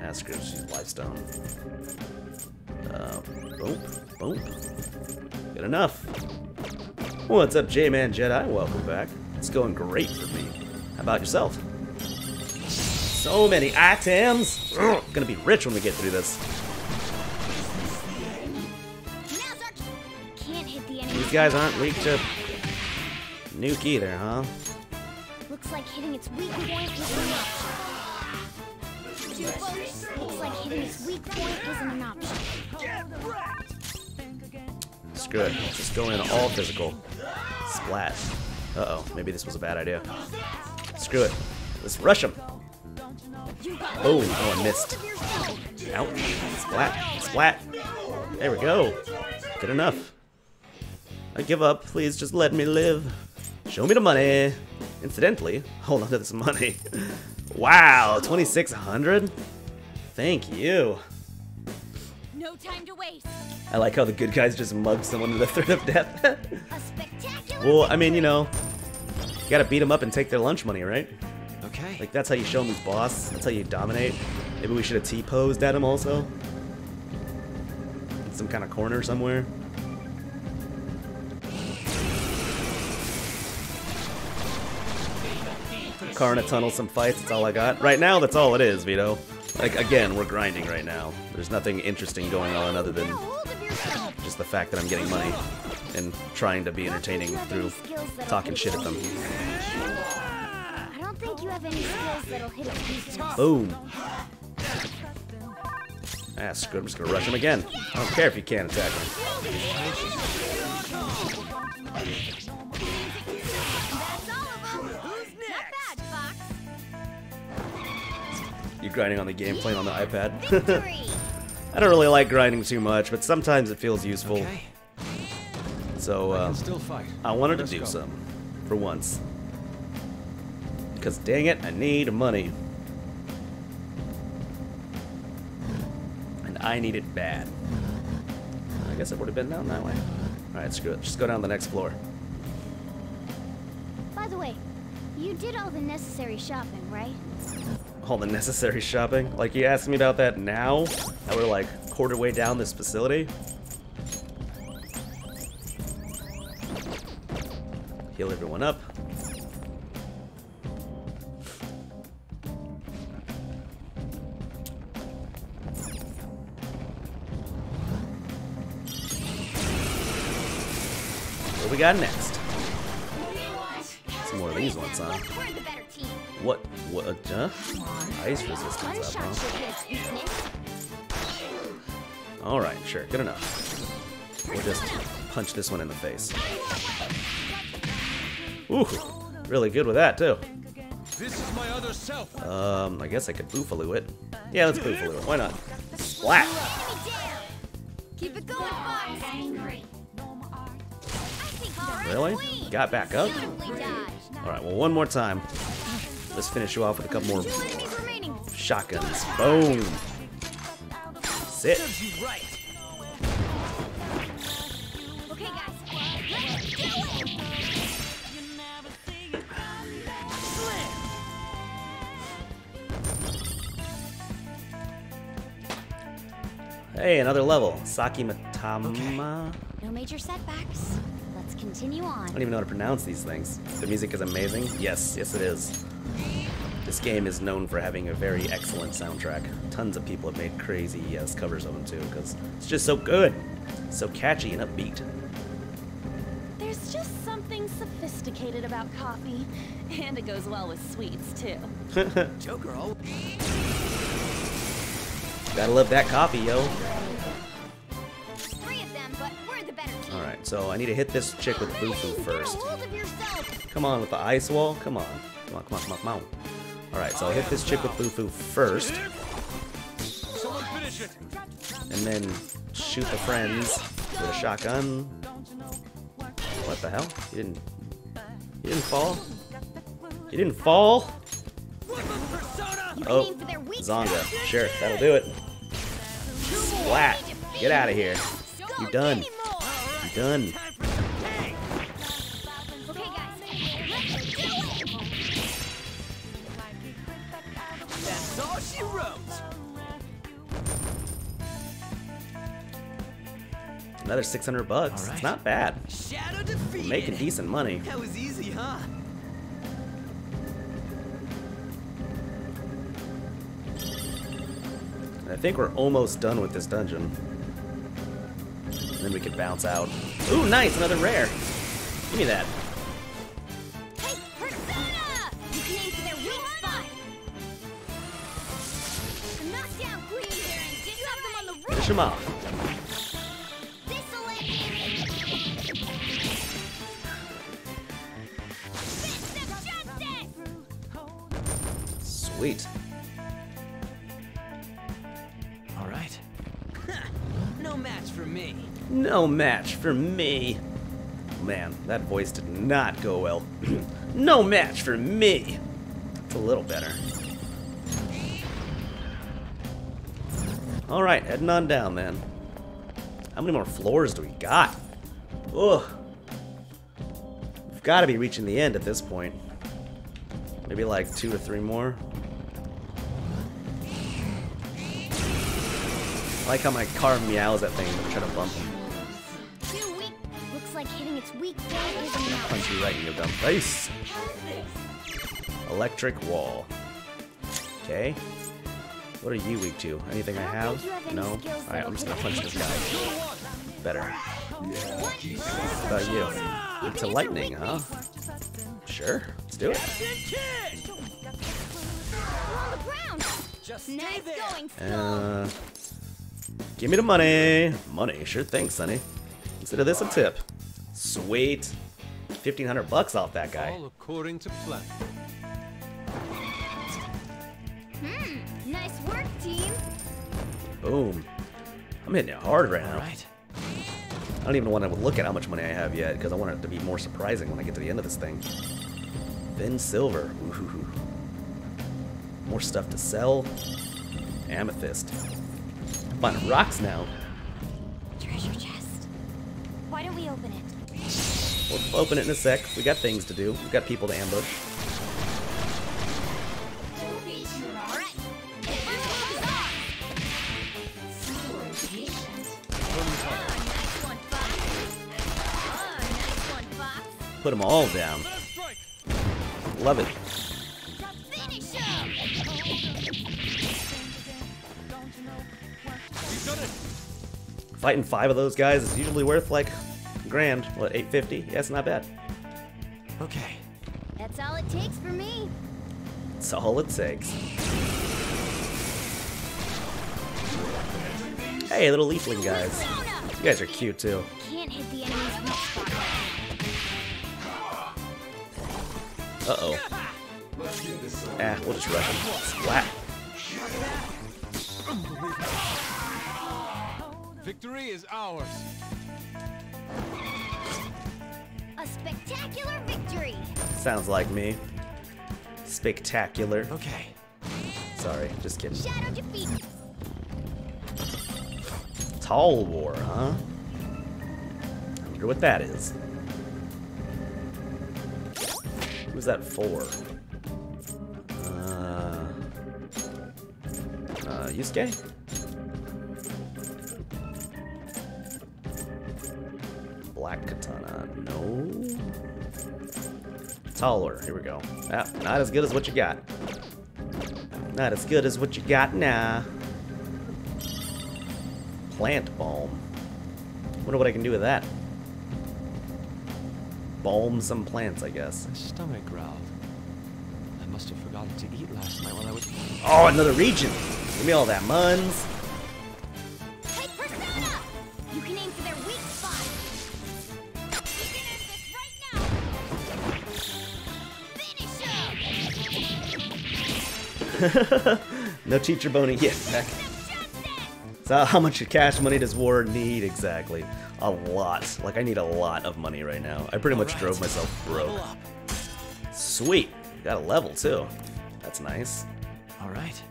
Ask her if she's Lifestone. Uh, boom, boom. Good enough. What's up, J-Man Jedi? Welcome back. It's going great for me. How about yourself? So many items! Ugh, gonna be rich when we get through this. Now's our Can't hit the enemy. These guys aren't weak to nuke either, huh? Looks like hitting its weak point isn't an option. Looks like hitting its weak point isn't an option. Screw it. Just go in all physical. Splat. Uh-oh. Maybe this was a bad idea. Screw it. Let's rush him. Boom. Oh, I missed. Ouch. Splat. Splat. There we go. Good enough. I give up. Please just let me live. Show me the money. Incidentally, hold on to this money. wow, 2600? Thank you. No time to waste. I like how the good guys just mug someone to the threat of death. A spectacular. well, I mean, you know, you gotta beat them up and take their lunch money, right? Okay. Like, that's how you show them who's boss. That's how you dominate. Maybe we should have T-posed at him also. In some kind of corner somewhere. Car in a tunnel, some fights, that's all I got. Right now, that's all it is, Vito. Like, again, we're grinding right now. There's nothing interesting going on other than Get a hold of yourself. just the fact that I'm getting money and trying to be entertaining through talking shit at them. I don't think you have any skills that'll hit its weakness. Boom. Ah, screw it, I'm just gonna rush him again. I don't care if you can't attack him. You grinding on the game, playing on the iPad. I don't really like grinding too much, but sometimes it feels useful. Okay. So I uh, can still fight. I wanted to Let's do go. some. For once. Because dang it, I need money. And I need it bad. I guess it would have been down that way. Alright, screw it. Just go down the next floor. By the way, you did all the necessary shopping, right? All the necessary shopping? Like, you asking me about that now? That we're like quarter way down this facility? Heal everyone up. What we got next? Some more of these ones, huh? What? What? Uh, ice resistance up, shot huh? should hit its weakness. Alright, sure, good enough. We'll just punch this one in the face. Ooh, really good with that, too. This is my other self. Um, I guess I could Bufula it. Yeah, let's Bufula it. Why not? Splat! Keep it going, Fox. I think all right, Really? Got back up? Alright, well, one more time. Let's finish you off with a couple more Two enemies remaining. shotguns. Boom! Sit. Serves you right. Okay, guys. Let's do it. Hey, another level. Saki Matama. No major setbacks. Let's continue on. I don't even know how to pronounce these things. The music is amazing. Yes, yes it is. This game is known for having a very excellent soundtrack. Tons of people have made crazy yes covers of them too, because it's just so good, so catchy and upbeat. There's just something sophisticated about coffee, and it goes well with sweets too. Joker always. Gotta love that coffee, yo. Three of them, but we're the better team. All right, so I need to hit this chick with Bufu first. Get a hold of yourself. Come on with the ice wall. Come on, come on, come on, come on, come on. All right, so I'll hit this chick with Bufu first, Someone finish it. and then shoot the friends with a shotgun. What the hell? You didn't. You didn't fall. You didn't fall. Oh, aim for their weak Zionga. Sure, that'll do it. Splat. Get out of here. Don't You done. anymore. You done. Another 600 bucks. All It's not bad. Shadow defeated. Making decent money. That was easy, huh? And I think we're almost done with this dungeon. And then we can bounce out. Ooh, nice! Another rare. Give me that. Hey, Persona! You Sweet. All right. no match for me. No match for me. Man, that voice did not go well. no match for me. It's a little better. All right, heading on down then. How many more floors do we got? Ugh. We've got to be reaching the end at this point. Maybe like two or three more. Like how my car meows at things. I'm trying to bump him. Looks like hitting its weak point is enough. Punch you right in your dumb face. Electric wall. Okay. What are you weak to? Anything I have? think you have any No? Alright, I'm just gonna punch this guy. Better. What about you? Weak to lightning, huh? Sure. Let's do it. You're on the ground. Just stay Nice going, Skull. Uh, give me the money. Money, sure thing, Sonny. Consider this a tip. Sweet. 1500 bucks off that guy. All according to plan. Hmm. Nice work, team. Boom. I'm hitting it hard right now. right. I don't even want to look at how much money I have yet, because I want it to be more surprising when I get to the end of this thing. Then silver. Ooh. More stuff to sell. Amethyst. Finding rocks now. Treasure chest. Why don't we open it? We'll open it in a sec. We got things to do. We've got people to ambush. Alright. Nice one, Fox. Nice one, Fox. Put them all down. Love it. Fighting five of those guys is usually worth like grand. What, 850? Yeah, it's not bad. Okay. That's all it takes for me. It's all it takes. Hey, little leafling guys. You guys are cute too. Can't hit the enemy's. Uh oh. Ah, we'll just rush him. Splat. Victory is ours. A spectacular victory! Sounds like me. Spectacular. Okay. Sorry, just kidding. Shadow defeat! Talwar, huh? I wonder what that is. Who's that for? Uh, uh, Yusuke? Black Katana, no. Taller, here we go. Ah, not as good as what you got. Not as good as what you got now. Plant balm. Wonder what I can do with that. Balm some plants, I guess. My stomach growled. I must have forgotten to eat last night while I was. Oh, another region! Give me all that muns. no teacher bony yet. Heck. So how much cash money does war need exactly? A lot. Like I need a lot of money right now. I pretty much Alright. drove myself broke. Level up. Sweet. Got a level too. That's nice. All right.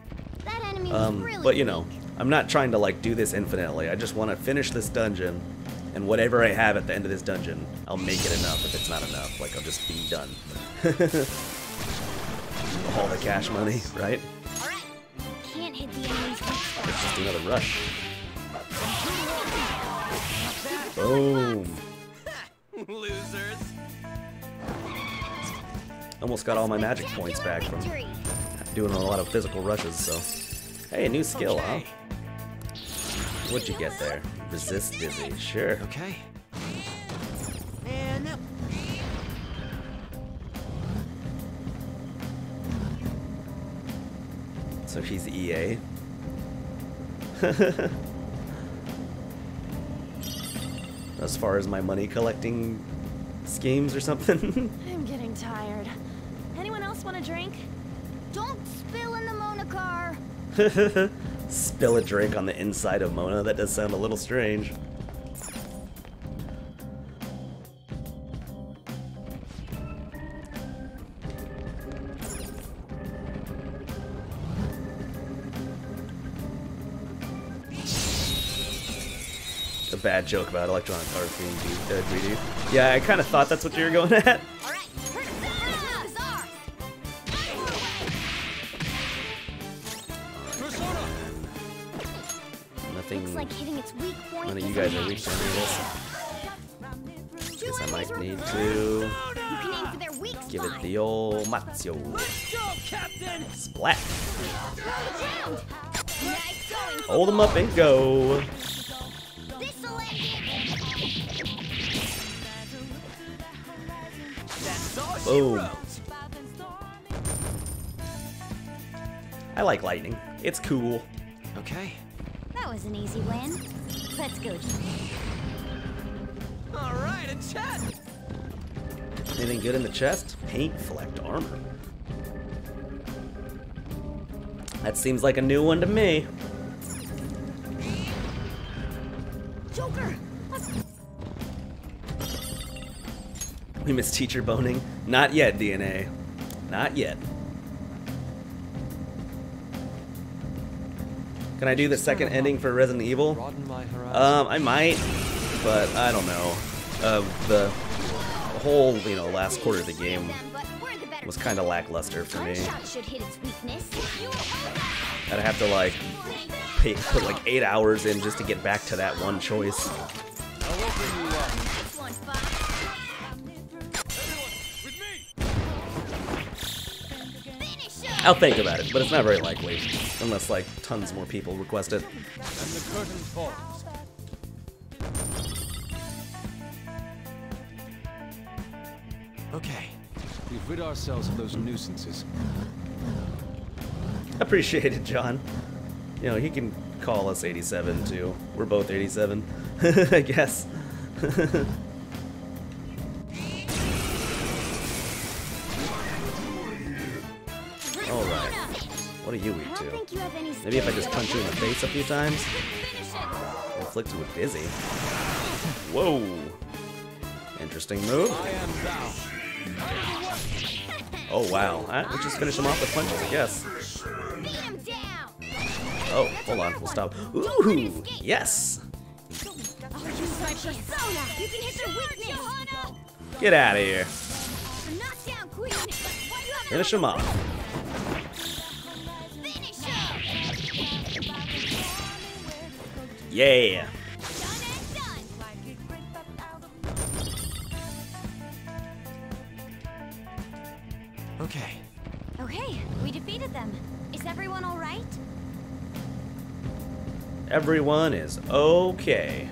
That enemy Um, really but you know, weak. I'm not trying to like do this infinitely. I just want to finish this dungeon, and whatever I have at the end of this dungeon, I'll make it enough. If it's not enough, like I'll just be done. All the cash money, right? Alright. Can't hit the enemy's weak just another rush. Boom. Losers. Almost got all my magic points back from doing a lot of physical rushes. So, hey, a new skill, Okay. huh? What'd you get there? Resist dizzy. Sure. Okay. And So she's EA. as far as my money collecting schemes or something. I'm getting tired. Anyone else want a drink? Don't spill in the Mona car! Spill a drink on the inside of Mona. That does sound a little strange. Bad joke about electronic arts being uh, greedy. Yeah, I kind of thought that's what you were going at. Alright, Persona is ours! Persona. Nothing. Like hitting its weak point None of you guys are reaching any of. Guess I might need to You can aim for their weak give it the old Captain. Splat. Hold them up and go. Boom. I like lightning. It's cool. Okay. That was an easy win. Let's go, Jimmy. All right, a chest. Anything good in the chest? Paint flecked armor. That seems like a new one to me. We miss teacher boning. Not yet, DNA. Not yet. Can I do the second ending for Resident Evil? Broaden my horizon. Um, I might, but I don't know. Uh, the whole, you know, last quarter of the game Them, but we're the better was kind of lackluster for me. Gunshot should hit its weakness. I'd have to like pay, put like eight hours in just to get back to that one choice. I'll think about it, but it's not very likely, unless like tons more people request it. and the curtain falls. Okay, we've rid ourselves of those nuisances. Appreciate it, John. You know, he can call us 87 too. We're both 87, I guess. What are you weak don't to? you have any Maybe if I just punch you in the face a few times, Finish it! inflict you with dizzy. Whoa. Interesting move. I am thou. Oh wow. Alright, let's just finish him off with punches, I guess. Beat down! Oh, hold on, we'll stop. Ooh, yes. You such persona! You can hit their weakness! Get out of here. Knockdown queen! Why do you have Finish him off. Yeah. Done and done! Okay, Okay, we defeated them. Is everyone alright? Everyone is okay.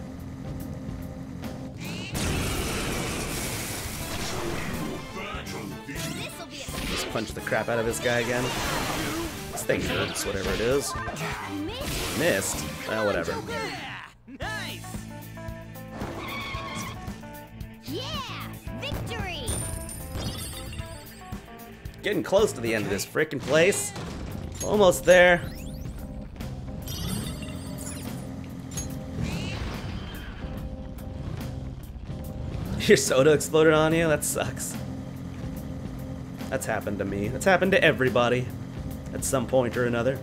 This'll Just punch the crap out of this guy again. This thing hurts, whatever it is. miss! Missed. Ah, well, whatever. Yeah! Victory! Getting close to the end of this freaking place. Almost there. Your soda exploded on you? That sucks. That's happened to me. That's happened to everybody at some point or another.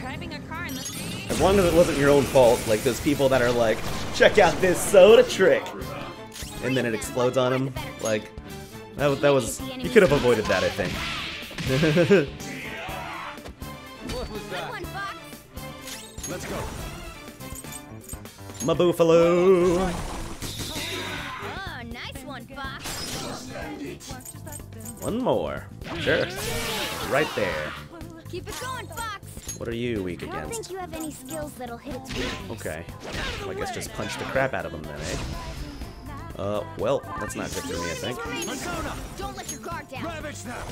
Driving a car in the As long as it wasn't your own fault, like those people that are like, check out this soda trick, and then it explodes on them. Like, that, that was, you could have avoided that, I think. what was that? one, Fox! Let's go. Mabufula. Oh, nice one, more. Sure. Right there. Keep it going, Fox! What are you weak I don't think against? you have any skills that'll hit its weakness. Okay. Well, I guess just punch the crap out of them then, eh? Uh, well, that's not good for me, I think. Persona! Don't let your guard down! Ravage them!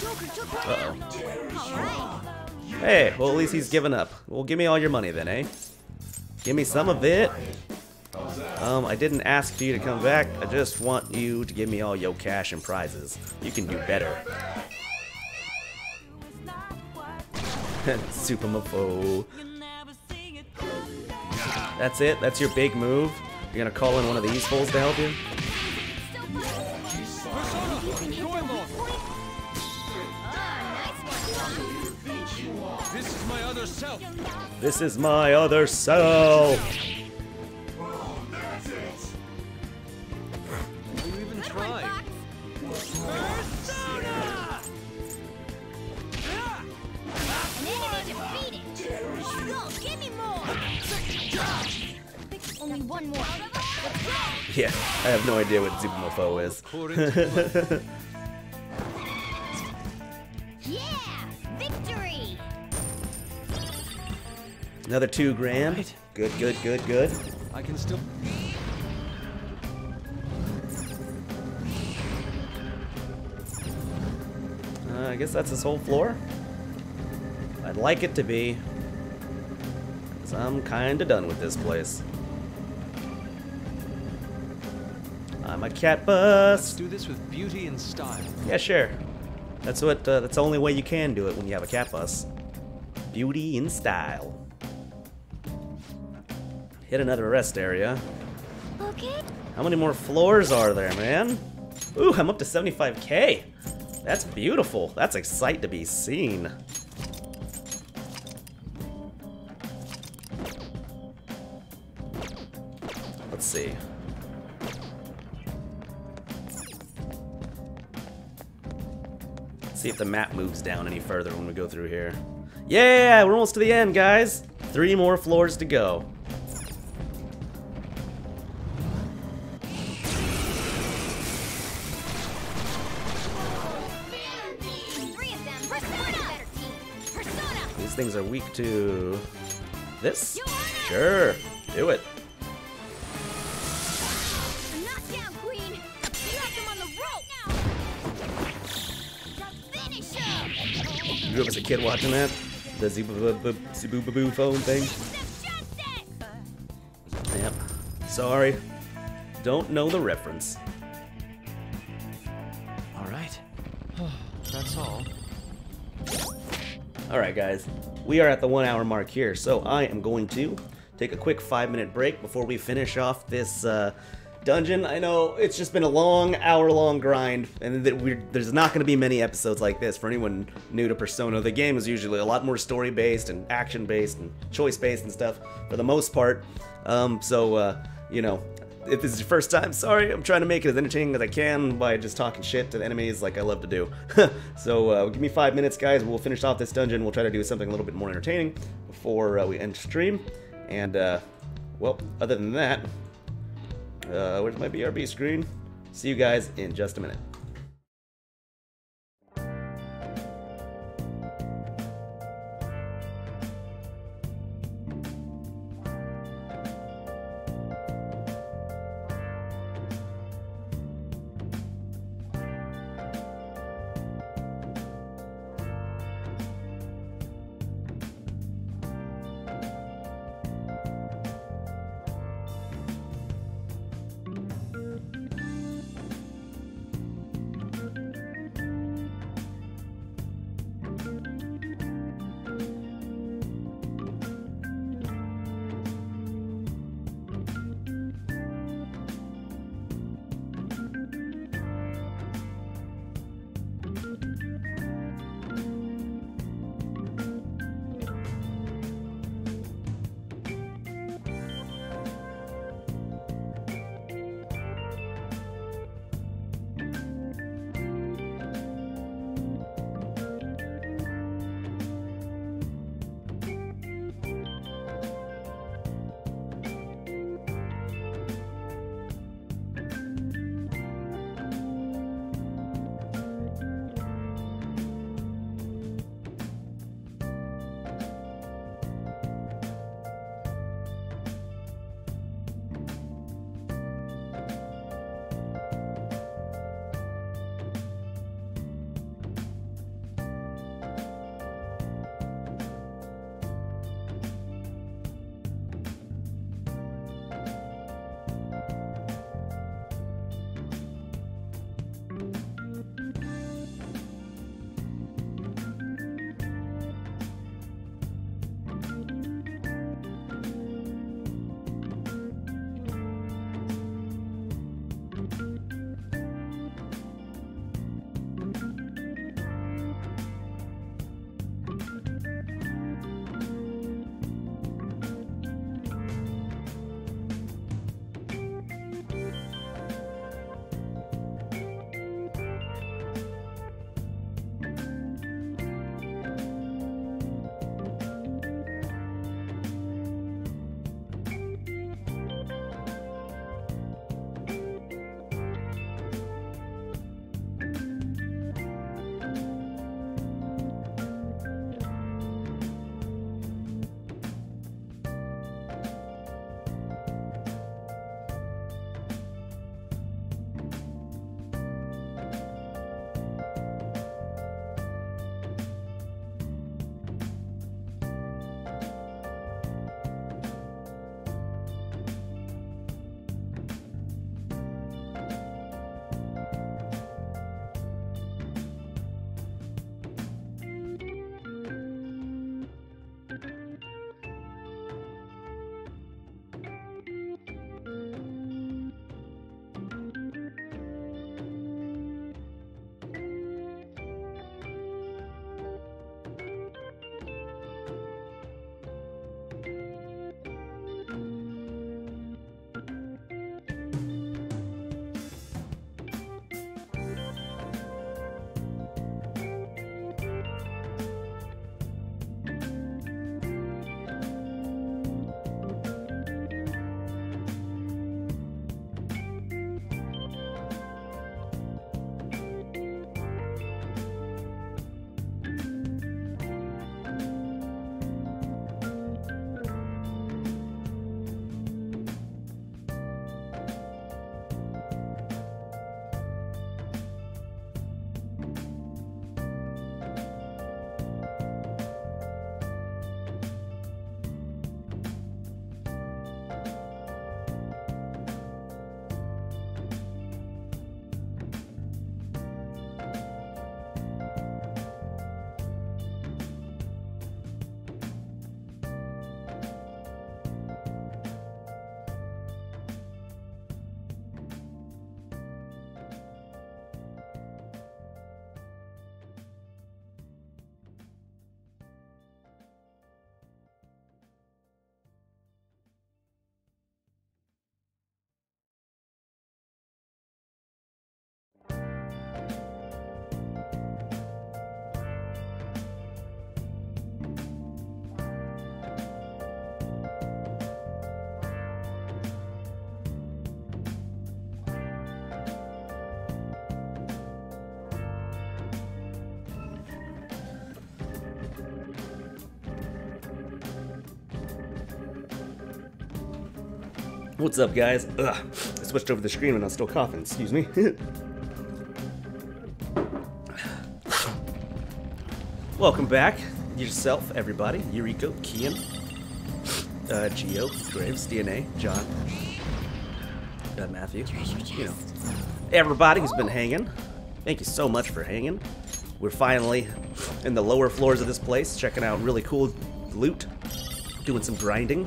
Joker took one Uh-oh. out! Hey, well, at least he's given up. Well, give me all your money then, eh? Give me some of it. Um, I didn't ask for you to come back. I just want you to give me all your cash and prizes. You can do better. Super Supermofo. That's it? That's your big move? You're gonna call in one of these fools to help you? This is my other self. This is my other self. One more. Yeah, I have no idea what Supermofo is. Pour into blood. Yeah! Victory! Another two grand. Good, good, good, good. I can still. Uh, I guess that's this whole floor. I'd like it to be. Cause I'm kinda done with this place. I'm a cat bus. Let's bus. do this with beauty and style. Yeah, sure. That's what. Uh, that's the only way you can do it when you have a cat bus. Beauty in style. Hit another rest area. Okay. How many more floors are there, man? Ooh, I'm up to 75k. That's beautiful. That's a sight to be seen. Let's see. See if the map moves down any further when we go through here. Yeah, we're almost to the end, guys. Three more floors to go. These things are weak to this. Sure, do it. Grew up as a kid watching that. The Zuboo phone thing. Yep. Sorry. Don't know the reference. All right. That's all. Alright, guys. We are at the one hour mark here, so I am going to take a quick five minute break before we finish off this uh, dungeon. I know it's just been a long, hour long grind, and there's not going to be many episodes like this for anyone new to Persona. The game is usually a lot more story based and action based and choice based and stuff for the most part. Um, so, uh, you know, if this is your first time, sorry, I'm trying to make it as entertaining as I can by just talking shit to the enemies like I love to do. so uh, give me five minutes, guys. We'll finish off this dungeon. We'll try to do something a little bit more entertaining before uh, we end stream. And, uh, well, other than that, uh, where's my BRB screen? See you guys in just a minute. What's up, guys? Ugh. I switched over the screen and I was still coughing. Excuse me. Welcome back. Yourself, everybody. Yuriko, Kian, uh, Geo, Graves, DNA, John, uh, Matthew. You know, everybody who's been hanging. Thank you so much for hanging. We're finally in the lower floors of this place, checking out really cool loot, doing some grinding.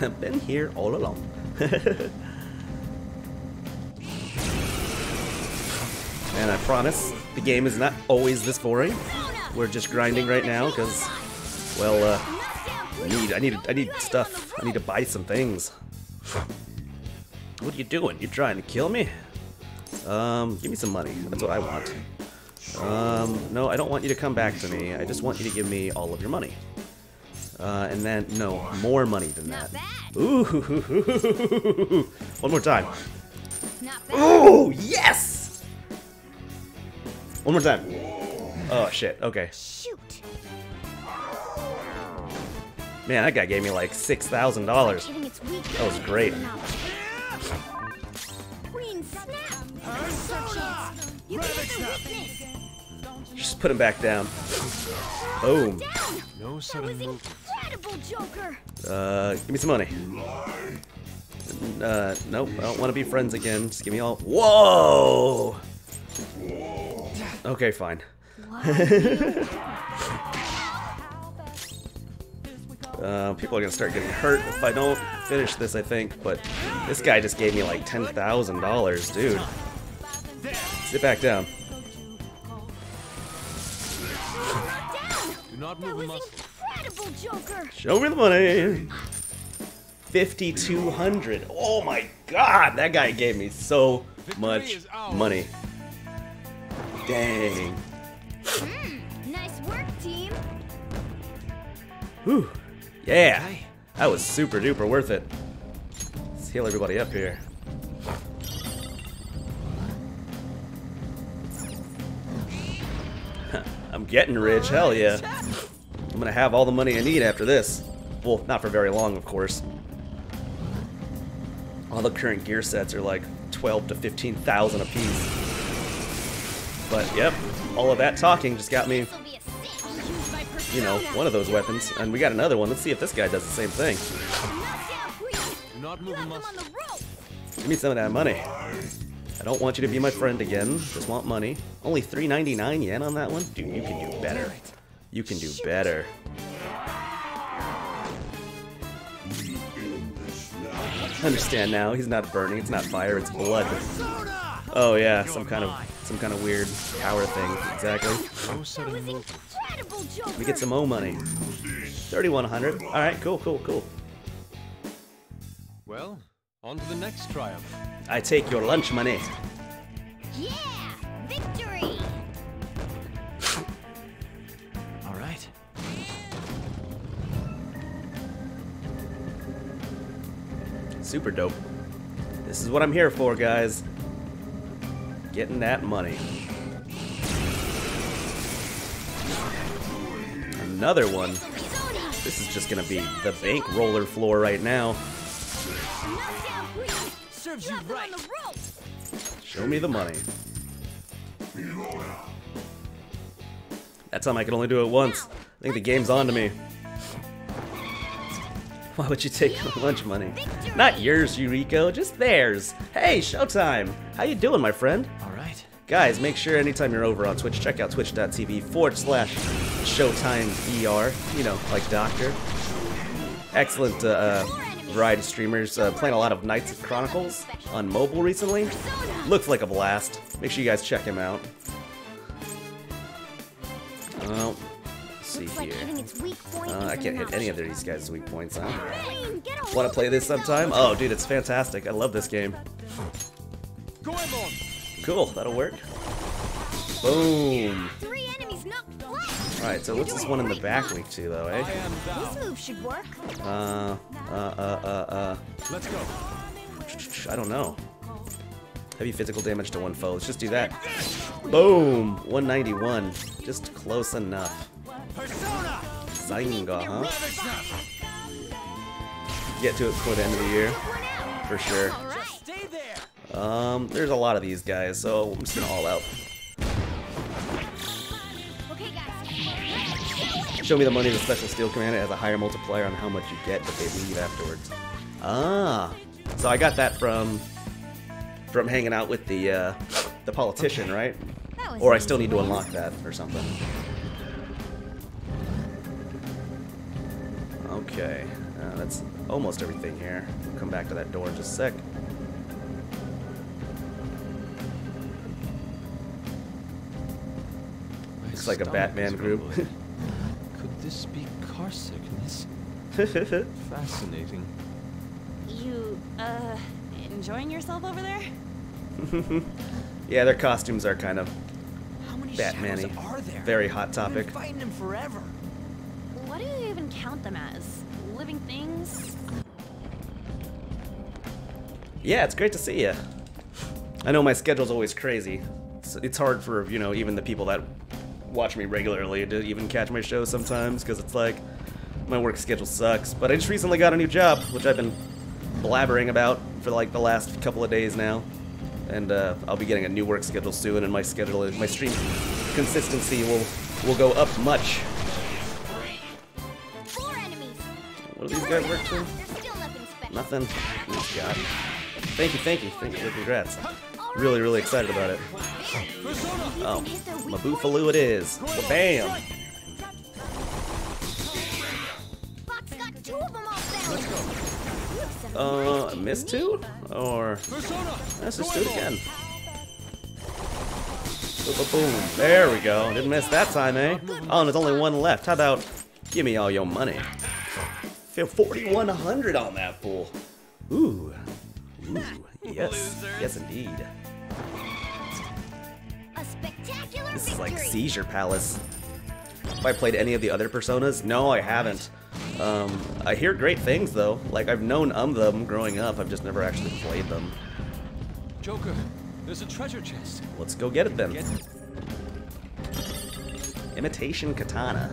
I've been here all along. and I promise, the game is not always this boring. We're just grinding right now because, well, uh, I need, I need, I need stuff. I need to buy some things. What are you doing? You're trying to kill me? Um, give me some money. That's what I want. Um, no, I don't want you to come back to me. I just want you to give me all of your money. Uh, and then, no, more money than that. Ooh, one more time. Not bad. Ooh, yes! One more time. Oh, shit, okay. Shoot. Man, that guy gave me like $6,000. Hitting its weak That was great. is an option. Queen snap. Chance. You can hit the weakness. Just put him back down. Boom. No sudden movement. Incredible, Joker. Uh, give me some money. Uh, nope, I don't want to be friends again. Just give me all. Whoa! Okay, fine. Uh, people are gonna start getting hurt if I don't finish this, I think. But this guy just gave me like ten thousand dollars, dude. Sit back down. Do not move a was muscle. Incredible, Joker. Show me the money. 5200 Oh my god, that guy gave me so much money. Dang. Hmm, nice work, team. Whew. Yeah. That was super duper worth it. Let's heal everybody up here. I'm getting rich, hell yeah. I'm gonna have all the money I need after this. Well, not for very long, of course. All the current gear sets are like 12 to 15,000 apiece. But yep, all of that talking just got me, This'll be a cinch. Use my you know, one of those weapons. And we got another one. Let's see if this guy does the same thing. Knockdown, Queen. Do not You move a have them on muscle. the rope. Give me some of that money. I don't want you to be my friend again. Just want money. Only 3.99 yen on that one? Dude, you can do better. You can do better. Understand now, he's not burning, it's not fire, it's blood. Oh yeah, some kind of some kind of weird power thing. Exactly. No That sudden was movement. incredible, Joker. We get some O money. 3100. Alright, cool, cool, cool. Well, on to the next triumph. I take your lunch money. Yeah, victory. Super dope. This is what I'm here for, guys. Getting that money. Another one. This is just gonna be the bank roller floor right now. Knockdown, Queen. Serves You you have them right. on the rope. Show me the money. That time I can only do it once. I think the game's on to me. Why would you take lunch money? Not yours, Yuriko, just theirs. Hey, Showtime! How you doing, my friend? All right. Guys, make sure anytime you're over on Twitch, check out twitch.tv forward slash Showtime ER. You know, like Doctor. Excellent uh, uh, variety streamers. Uh, playing a lot of Knights of Chronicles on mobile recently. Looks like a blast. Make sure you guys check him out. Let's see Looks like here. its weak point Uh, I can't hit any of these guys' weak points, huh? Queen, get a Want to play this sometime? Oh, dude, it's fantastic. I love this game. Cool, that'll work. Boom. Three enemies knocked flat. Alright, so what's this one in the back weak to, though, I eh? This move should work. Uh, uh, uh, uh, Let's go. uh, I don't know. Heavy physical damage to one foe. Let's just do that. Boom! 191. Just close enough. Persona! Zionga, huh? Get to it before the end of the year, for sure. All right. Stay there. Um, there's a lot of these guys, so I'm just gonna all out. Show me the money the special steel commander has a higher multiplier on how much you get, but they leave afterwards. Ah, so I got that from from hanging out with the uh, the politician, right? Or I still need to unlock that or something. Okay, uh, that's almost everything here. We'll come back to that door in just a sec. My Looks like a Batman group. Could this be car sickness? Fascinating. You, uh, enjoying yourself over there? yeah, their costumes are kind of How Batman-y. shadows are there? Very hot We've topic. been fighting him forever. What do you even count them as? Living things? Yeah, it's great to see you. I know my schedule's always crazy. It's, hard for, you know, even the people that watch me regularly to even catch my show sometimes because it's like my work schedule sucks. But I just recently got a new job, which I've been blabbering about for like the last couple of days now. And uh, I'll be getting a new work schedule soon, and my schedule, my stream consistency will will go up much. What do these guys work still nothing. Oh, God. Thank you, thank you, thank you. Congrats. Really, really excited about it. Oh, Mabufula it is. Bam! Uh, missed two? Or. Let's just do it again. Boom, boom. There we go. Didn't miss that time, eh? Oh, and there's only one left. How about give me all your money? Feel 4100 on that fool. Ooh. Ooh. Yes. Yes, indeed. A spectacular This is like. Seizure Palace. Have I played any of the other Personas? No, I haven't. Um, I hear great things though. Like I've known of them growing up. I've just never actually played them. Joker, there's a treasure chest. Let's go get it then. Get Imitation Katana.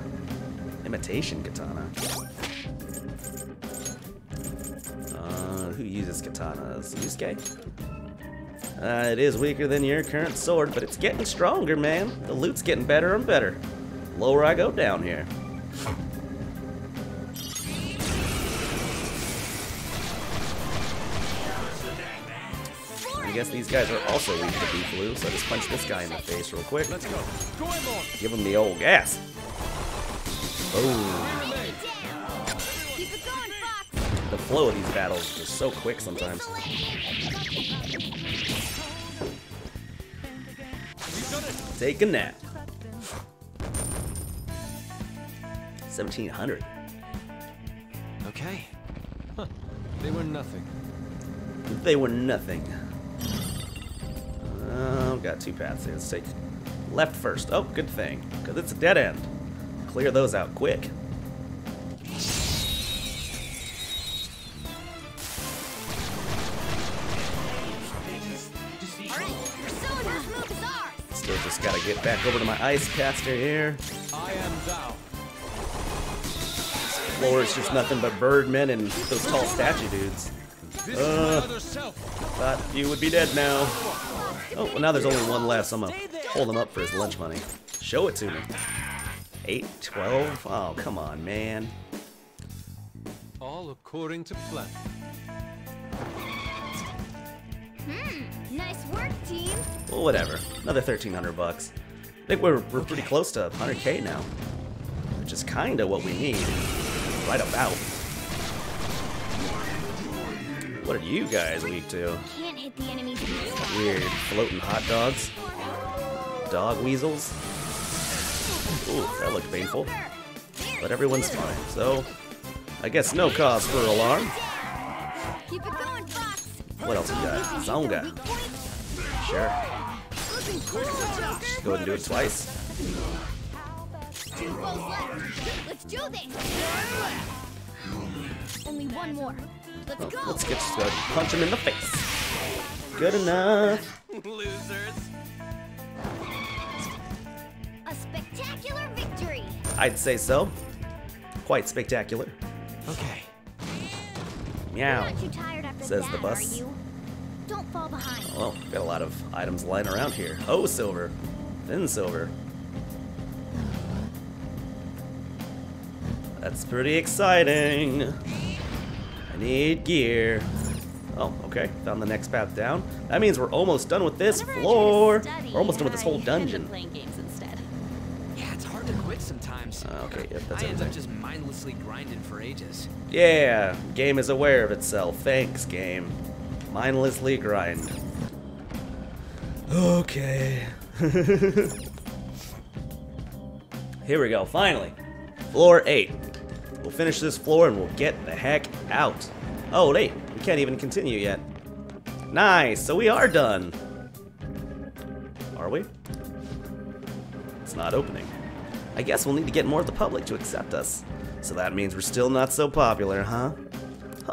Imitation Katana. Uh, who uses katanas? Yusuke? Uh, it is weaker than your current sword, but it's getting stronger, man. The loot's getting better and better. Lower I go down here. I guess these guys are also weak to Bufula, so I just punch this guy in the face real quick. Let's go. Go Give him the old gas. Boom. The flow of these battles is so quick sometimes. Take a nap. 1700. Okay. Huh. They were nothing. They were nothing. Uh, got two paths here. Let's take left first. Oh, good thing, because it's a dead end. Clear those out quick. Get back over to my ice caster here. I am thou. Floor is just nothing but birdmen and those tall statue dudes. Uh. is my other self. Thought you would be dead now. Oh, well now there's only one left, so I'm gonna hold him up for his lunch money. Show it to me. 8, 12? Oh, come on, man. All according to plan. Nice work, team. Well, whatever. Another 1300 bucks. I think we're, we're pretty close to 100k now. Which is kinda what we need. Right about. What are you guys weak to? Can't hit the enemies Weird floating hot dogs? Dog weasels? Ooh, that looked painful. But everyone's fine, so I guess no cause for alarm. What else we got? Zionga. Sure. Looking cool, Joker. Go ahead and do it twice. Two foes left. Let's do this. Only one more. Let's go. let's get started. Punch him in the face. Good enough. Losers. A spectacular victory. I'd say so. quite spectacular. Okay. Meow. Not too tired after Says the bus. Don't fall behind. Oh, got a lot of items lying around here. Oh, silver. Thin silver. That's pretty exciting. I need gear. Oh, okay. Found the next path down. That means we're almost done with this Whenever I try to floor. study, We're almost done with this whole dungeon. Sometimes. Uh, okay, yep, that's I end up just mindlessly grinding for ages. Yeah, game is aware of itself. Thanks, game. Mindlessly grind. Okay. Here we go, finally. Floor 8. We'll finish this floor and we'll get the heck out. Oh, wait, we can't even continue yet. Nice, so we are done. Are we? It's not opening. I guess we'll need to get more of the public to accept us. So that means we're still not so popular, huh?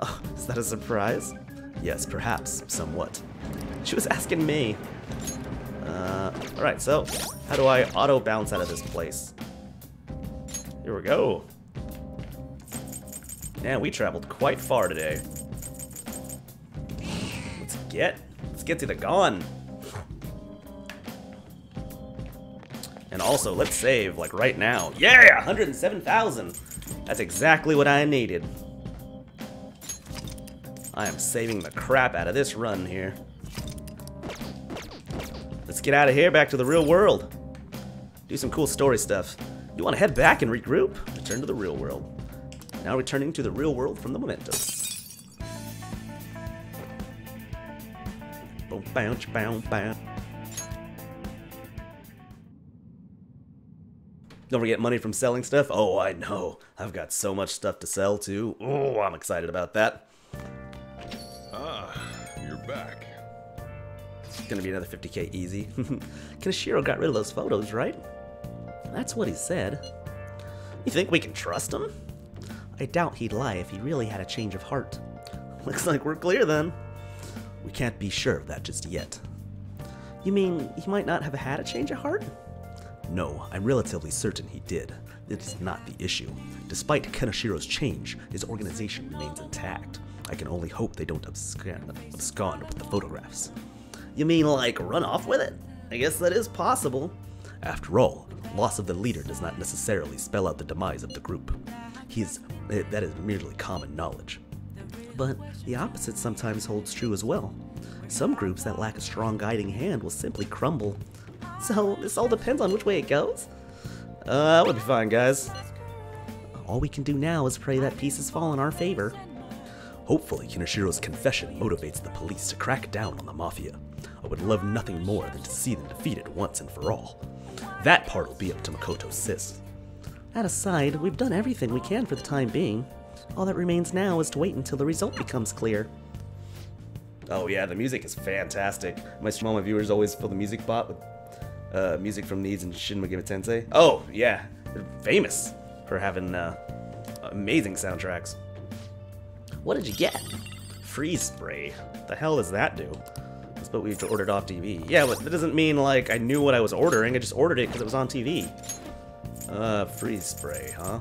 Oh, is that a surprise? Yes, perhaps, somewhat. She was asking me. Uh, alright, so how do I auto bounce out of this place? Here we go. Man, we traveled quite far today. Let's get, let's get to the gun. And also, let's save, like, right now. Yeah! 107,000! That's exactly what I needed. I am saving the crap out of this run here. Let's get out of here, back to the real world. Do some cool story stuff. You want to head back and regroup? Return to the real world. Now returning to the real world from the mementos. Boom, bounce, bounce, bounce. Don't forget money from selling stuff. Oh, I know. I've got so much stuff to sell too. Oh, I'm excited about that. Ah, you're back. It's gonna be another 50k easy. Kaneshiro got rid of those photos, right? That's what he said. You think we can trust him? I doubt he'd lie if he really had a change of heart. Looks like we're clear then. We can't be sure of that just yet. You mean he might not have had a change of heart? No, I'm relatively certain he did. It is not the issue. Despite Kaneshiro's change, his organization remains intact. I can only hope they don't abscond, abscond with the photographs. You mean like run off with it? I guess that is possible. After all, loss of the leader does not necessarily spell out the demise of the group. He's eh, that is merely common knowledge. But the opposite sometimes holds true as well. Some groups that lack a strong guiding hand will simply crumble. So this all depends on which way it goes. Uh, we'll be fine, guys. All we can do now is pray that pieces fall in our favor. Hopefully, Kaneshiro's confession motivates the police to crack down on the Mafia. I would love nothing more than to see them defeated once and for all. That part will be up to Makoto's Sis. That aside, we've done everything we can for the time being. All that remains now is to wait until the result becomes clear. Oh yeah, the music is fantastic. My small viewers always fill the music bot with uh, music from Needs and Shin Megami Tensei. Oh yeah, they're famous for having uh, amazing soundtracks. What did you get? Freeze spray. The hell does that do? That's what we've ordered off TV. Yeah, but that doesn't mean like I knew what I was ordering. I just ordered it because it was on TV. Uh, freeze spray, huh?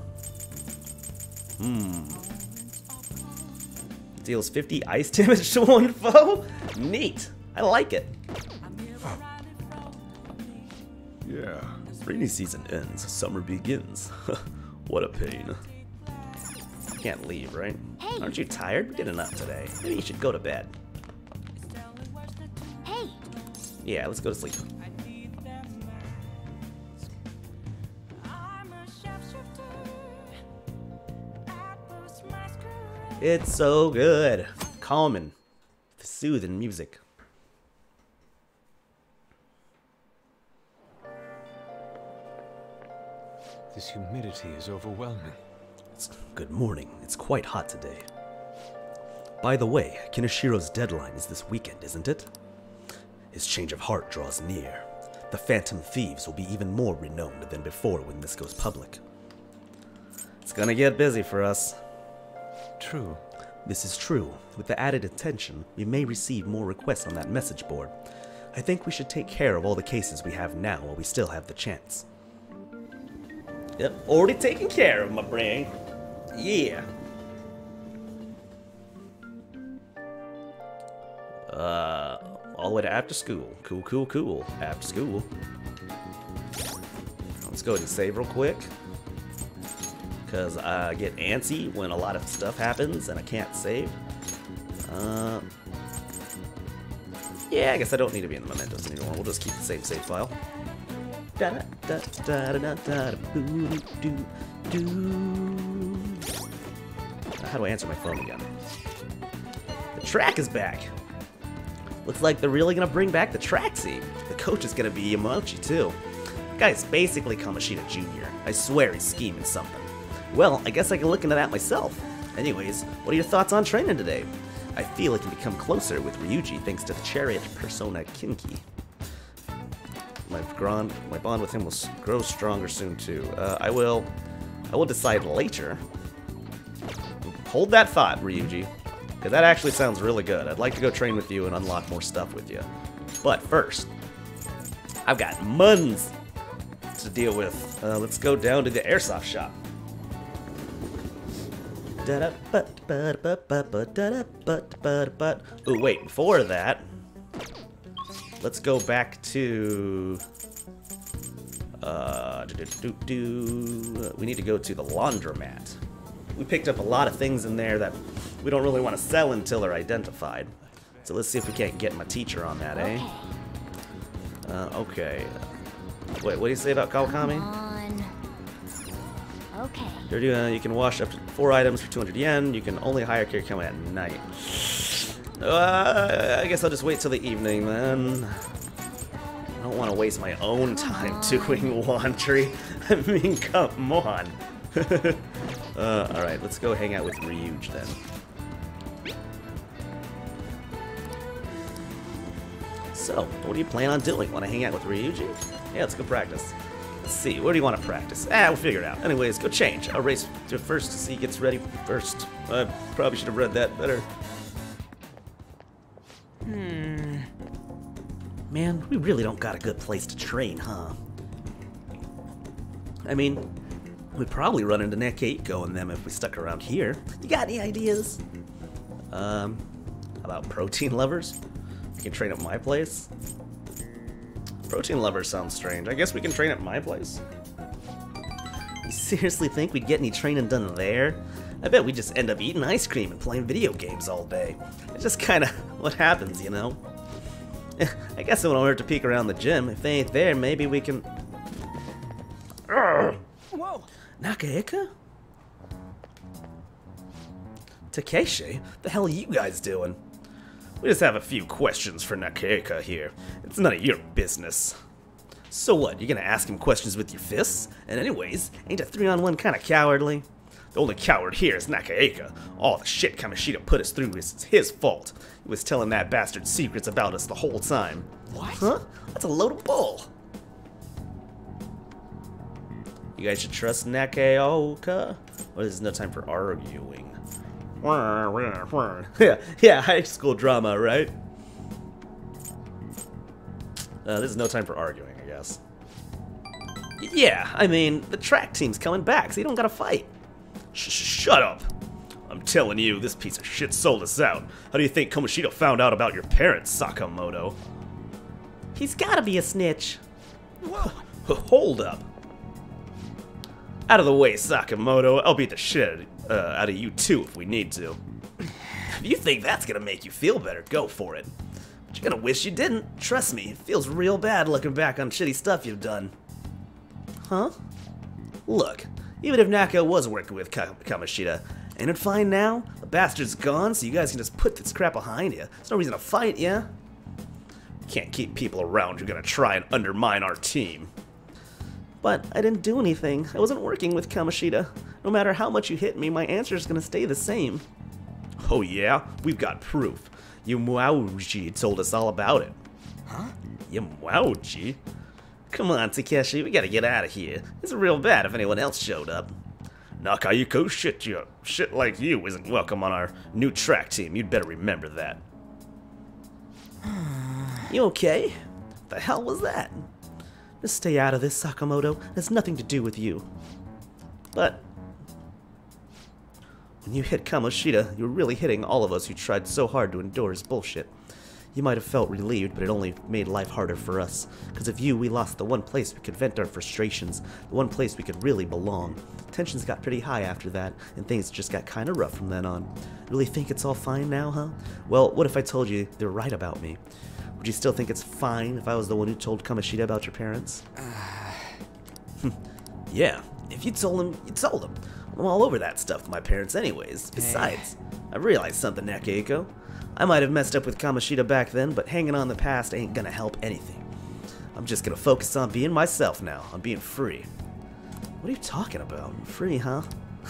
Hmm. Deals 50 ice damage to one foe? Neat. I like it. Yeah. Rainy season ends, summer begins. what a pain. Can't leave, right? Hey. Aren't you tired? We did enough today. Maybe you should go to bed. Hey, Yeah, let's go to sleep. It's so good. Calming. Soothing music. This humidity is overwhelming. It's good morning. It's quite hot today. By the way, Kaneshiro's deadline is this weekend, isn't it? His change of heart draws near. The Phantom Thieves will be even more renowned than before when this goes public. It's gonna get busy for us. True. This is true. With the added attention, we may receive more requests on that message board. I think we should take care of all the cases we have now while we still have the chance. Yep, already taken care of, my brain. Yeah. Uh, all the way to after school. Cool, cool, cool. After school. Let's go ahead and save real quick. Because I get antsy when a lot of stuff happens and I can't save. Uh, yeah, I guess I don't need to be in the mementos anymore. We'll just keep the same save file. Da da da da da da boo doo doo. How do I answer my phone again? The track is back. Looks like they're really gonna bring back the track scene. The coach is gonna be Yamauchi too. Guy's basically Kamoshida Jr. I swear he's scheming something. Well, I guess I can look into that myself. Anyways, what are your thoughts on training today? I feel I can become closer with Ryuji thanks to the chariot persona Kinki. My, grand, my bond with him will grow stronger soon too. Uh, I will, I will decide later. Hold that thought, Ryuji, because that actually sounds really good. I'd like to go train with you and unlock more stuff with you. But first, I've got months to deal with. Uh, let's go down to the airsoft shop. Oh wait, before that, let's go back to. Uh, do, do, do, we need to go to the laundromat. We picked up a lot of things in there that we don't really want to sell until they're identified. So let's see if we can't get my teacher on that, eh? Okay. Uh, okay. Wait, what do you say about Kawakami? Okay. You can wash up to four items for 200 yen. You can only hire Kawakami at night. Uh, I guess I'll just wait till the evening then. I don't want to waste my own time doing laundry. I mean, come on. uh, Alright, let's go hang out with Ryuj then. So, what do you plan on doing? Want to hang out with Ryuji? Yeah, let's go practice. Let's see, where do you want to practice? Ah, we'll figure it out. Anyways, go change. I'll race to first to see gets ready first. I probably should have read that better. Hmm. Man, we really don't got a good place to train, huh? I mean, we'd probably run into Nakaoka and them if we stuck around here. You got any ideas? Um, about protein lovers? We can train at my place? Protein lovers sounds strange. I guess we can train at my place. You seriously think we'd get any training done there? I bet we'd just end up eating ice cream and playing video games all day. It's just kinda what happens, you know? I guess it won't hurt to peek around the gym. If they ain't there, maybe we can... Whoa! Nakaoka? Takeshi? What the hell are you guys doing? We just have a few questions for Nakaoka here. It's none of your business. So what, you gonna ask him questions with your fists? And anyways, ain't a three-on-one kinda cowardly? The only coward here is Nakaoka. All the shit Kamoshida put us through is his fault. He was telling that bastard secrets about us the whole time. What? Huh? That's a load of bull. You guys should trust Nakaoka? Or there's no time for arguing. yeah, yeah, high school drama, right? Uh, this is no time for arguing, I guess. Yeah, I mean, the track team's coming back, so you don't gotta fight. Sh sh shut up! I'm telling you, this piece of shit sold us out. How do you think Kamoshida found out about your parents, Sakamoto? He's gotta be a snitch. Whoa! Hold up. Out of the way, Sakamoto. I'll beat the shit uh, out of you too if we need to. If you think that's gonna make you feel better, go for it. But you're gonna wish you didn't. Trust me, it feels real bad looking back on shitty stuff you've done. Huh? Look, even if Naka was working with Ka- Kamoshida, ain't it fine now? The bastard's gone, so you guys can just put this crap behind you. There's no reason to fight, yeah? Can't keep people around who are gonna try and undermine our team. But I didn't do anything. I wasn't working with Kamoshida. No matter how much you hit me, my answer's gonna stay the same. Oh yeah? We've got proof. Yamauchi told us all about it. Huh? Yamauchi? Come on, Takeshi, we gotta get out of here. It's real bad if anyone else showed up. Nakaoka, shit you shit like you isn't welcome on our new track team. You'd better remember that. you okay? The hell was that? Just stay out of this, Sakamoto. It has nothing to do with you. But When you hit Kamoshida, you're really hitting all of us who tried so hard to endure his bullshit. You might have felt relieved, but it only made life harder for us. Because of you, we lost the one place we could vent our frustrations, the one place we could really belong. Tensions got pretty high after that, and things just got kinda rough from then on. Really think it's all fine now, huh? Well, what if I told you they're right about me? Would you still think it's fine if I was the one who told Kamoshida about your parents? Hmm. yeah, if you told him, you told him. I'm all over that stuff with my parents anyways. Besides, I realized something, Nakaoka. I might have messed up with Kamoshida back then, but hanging on the past ain't gonna help anything. I'm just gonna focus on being myself now, on being free. What are you talking about? Free, huh?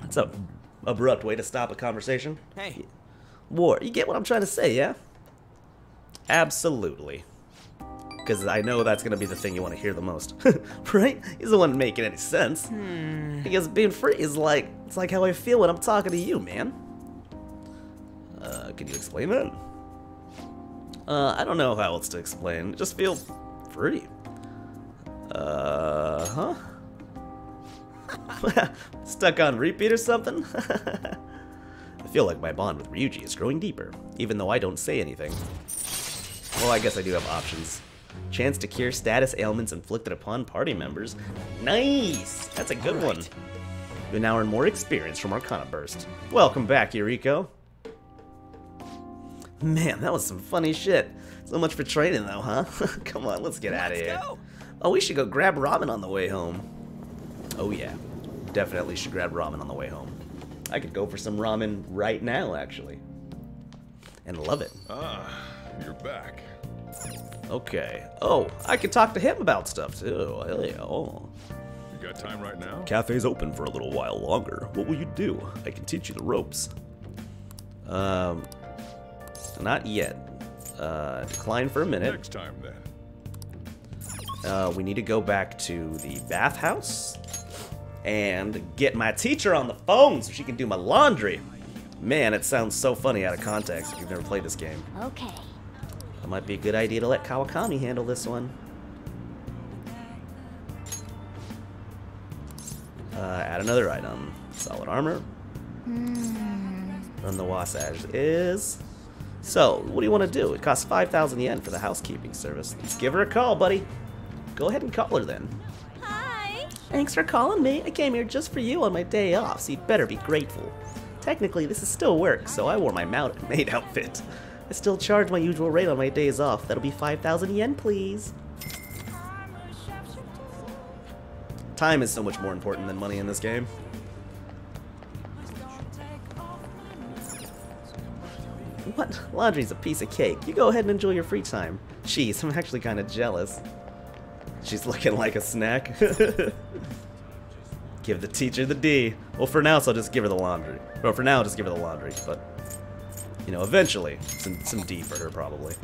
That's a abrupt way to stop a conversation. Hey, War, you get what I'm trying to say, yeah? Absolutely. Because I know that's going to be the thing you want to hear the most. right? He's the one making any sense. Because being free is like, it's like how I feel when I'm talking to you, man. Uh, can you explain that? Uh, I don't know how else to explain. It just feel free. Uh, huh? Stuck on repeat or something? I feel like my bond with Ryuji is growing deeper, even though I don't say anything. Well, I guess I do have options. Chance to cure status ailments inflicted upon party members. Nice! That's a good one. You now earn more experience from Arcana Burst. Welcome back, Yuriko. Man, that was some funny shit. So much for training, though, huh? Come on, let's get out of here. go. Oh, we should go grab ramen on the way home. Oh yeah, definitely should grab ramen on the way home. I could go for some ramen right now, actually. And love it. Ah, you're back. Okay. Oh, I could talk to him about stuff too. Hell yeah. Oh. You got time right now? Cafe's open for a little while longer. What will you do? I can teach you the ropes. Um, not yet. Uh, decline for a minute. Next time then. Uh, we need to go back to the bathhouse and get my teacher on the phone so she can do my laundry. Man, it sounds so funny out of context if you've never played this game. Okay. Might be a good idea to let Kawakami handle this one. Uh, add another item. Solid armor. Run the Wasatch is. So, what do you want to do? It costs 5,000 yen for the housekeeping service. Let's give her a call, buddy. Go ahead and call her then. Hi. Thanks for calling me. I came here just for you on my day off, so you'd better be grateful. Technically, this is still work, so I wore my maid outfit. I still charge my usual rate on my days off. That'll be 5,000 yen, please. Time is so much more important than money in this game. What? Laundry's a piece of cake. You go ahead and enjoy your free time. Jeez, I'm actually kind of jealous. She's looking like a snack. give the teacher the D. Well, for now, so I'll just give her the laundry. Well, for now, I'll just give her the laundry, but, you know, eventually, some, some D for her, probably.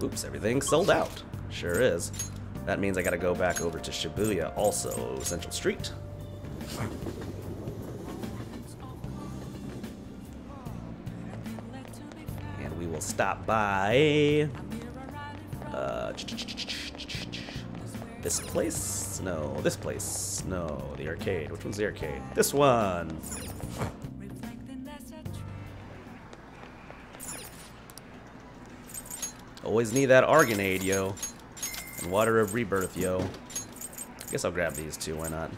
Oops, everything's sold out. Sure is. That means I gotta go back over to Shibuya, also Central Street. And we will stop by. Uh, this place? No, this place. No, the arcade. Which one's the arcade? This one. Always need that Argonade, yo. And Water of Rebirth, yo. Guess I'll grab these two, why not?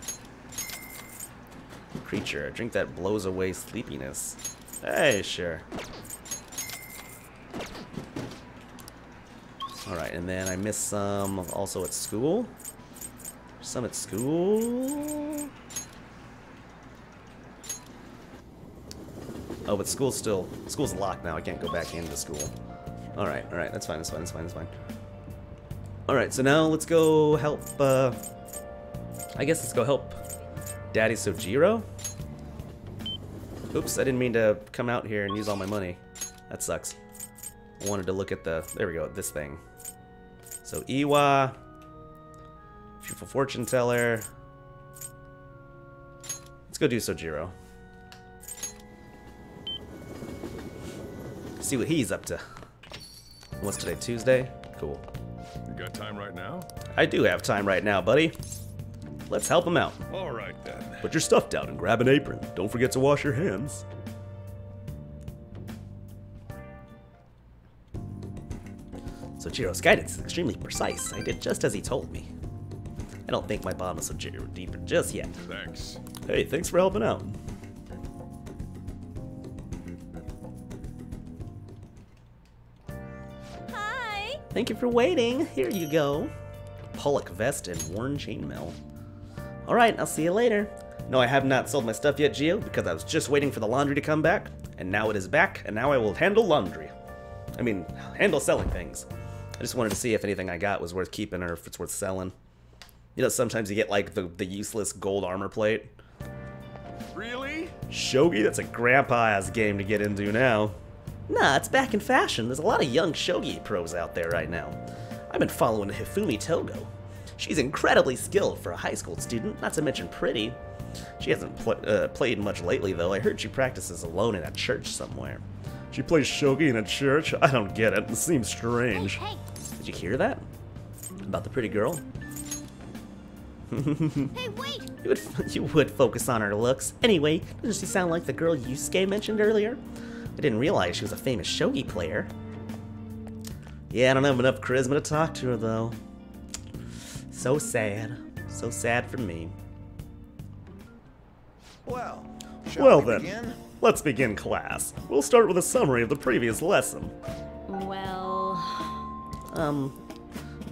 Creature, drink that blows away sleepiness. Hey, sure. Alright, and then I missed some also at school. Some at school. Oh, but school's still school's locked now. I can't go back into school. Alright, alright, that's fine, that's fine, that's fine, that's fine. Alright, so now let's go help uh I guess let's go help Daddy Sojiro. Oops, I didn't mean to come out here and use all my money. That sucks. I wanted to look at the there we go, this thing. So Iwa, Beautiful Fortune Teller. Let's go do Sojiro. See what he's up to. What's today? Tuesday? Cool. You got time right now? I do have time right now, buddy. Let's help him out. All right then. Put your stuff down and grab an apron. Don't forget to wash your hands. Sojiro's guidance is extremely precise. I did just as he told me. I don't think my was Sojiro deeper just yet. Thanks. Hey, thanks for helping out. Thank you for waiting. Here you go. Pollock vest and worn chainmail. Alright, I'll see you later. No, I have not sold my stuff yet, Geo, because I was just waiting for the laundry to come back, and now it is back, and now I will handle laundry. I mean, handle selling things. I just wanted to see if anything I got was worth keeping or if it's worth selling. You know, sometimes you get like the, the useless gold armor plate. Really? Shogi, that's a grandpa ass game to get into now. Nah, it's back in fashion. There's a lot of young Shogi pros out there right now. I've been following Hifumi Togo. She's incredibly skilled for a high school student, not to mention pretty. She hasn't pl- uh, played much lately, though. I heard she practices alone in a church somewhere. She plays Shogi in a church? I don't get it. It seems strange. Hey, hey, Did you hear that? About the pretty girl? hey, wait! You would, you would focus on her looks. Anyway, doesn't she sound like the girl Yusuke mentioned earlier? I didn't realize she was a famous shogi player. Yeah, I don't have enough charisma to talk to her, though. So sad. So sad for me. Well, shall Well we then, begin? let's begin class. We'll start with a summary of the previous lesson. Well, Um,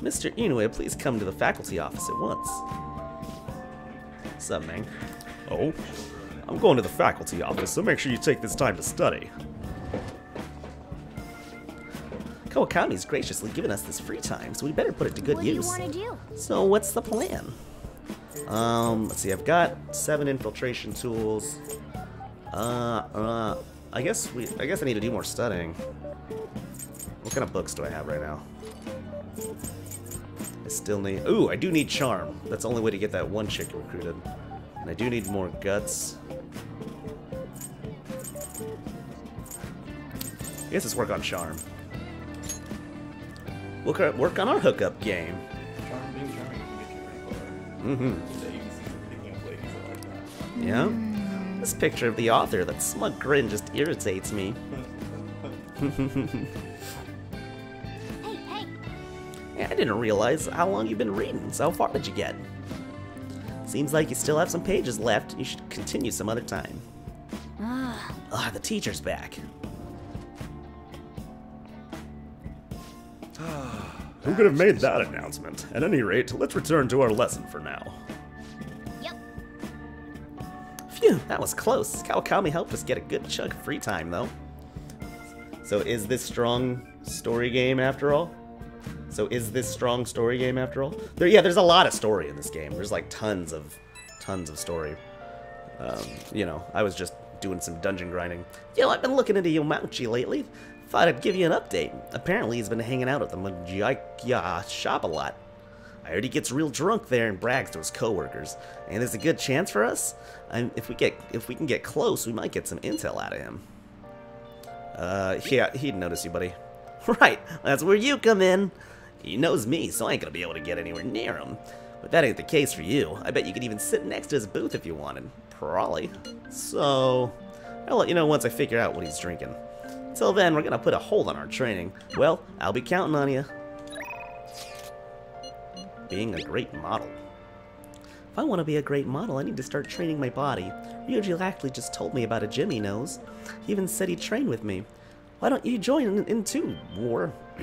Mr. Inoue, please come to the faculty office at once. Sup, man? Oh? I'm going to the faculty office, so make sure you take this time to study. Kawakami's graciously given us this free time, so we better put it to good what use. do? So what's the plan? Um, let's see. I've got seven infiltration tools. Uh, uh, I guess we. I guess I need to do more studying. What kind of books do I have right now? I still need. Ooh, I do need charm. That's the only way to get that one chick recruited. And I do need more guts. I guess let's work on charm. We'll work on our hookup game. Mm-hmm. Yeah? This picture of the author, that smug grin just irritates me. Hey, hey! Yeah, I didn't realize how long you've been reading. So how far did you get? Seems like you still have some pages left. You should continue some other time. Ah, Ah, the teacher's back. Who could have made that announcement? At any rate, let's return to our lesson for now. yep. Phew, that was close. Kawakami helped us get a good chunk of free time, though. So is this strong story game after all? So is this strong story game after all? There, yeah, there's a lot of story in this game. There's like tons of, tons of story. Um, you know, I was just doing some dungeon grinding. Yo, I've been looking into Yamauchi lately. Thought I'd give you an update. Apparently, he's been hanging out at the Majiya shop a lot. I heard he gets real drunk there and brags to his coworkers. And there's a good chance for us. And if we get if we can get close, we might get some intel out of him. Uh, yeah, he'd notice you, buddy. Right, that's where you come in. He knows me, so I ain't gonna be able to get anywhere near him. But that ain't the case for you. I bet you could even sit next to his booth if you wanted. Probably. So, I'll let you know once I figure out what he's drinking. Till then, we're gonna put a hold on our training. Well, I'll be counting on you. Being a great model. If I want to be a great model, I need to start training my body. Ryuji actually just told me about a gym he knows. He even said he'd train with me. Why don't you join in, in too, War?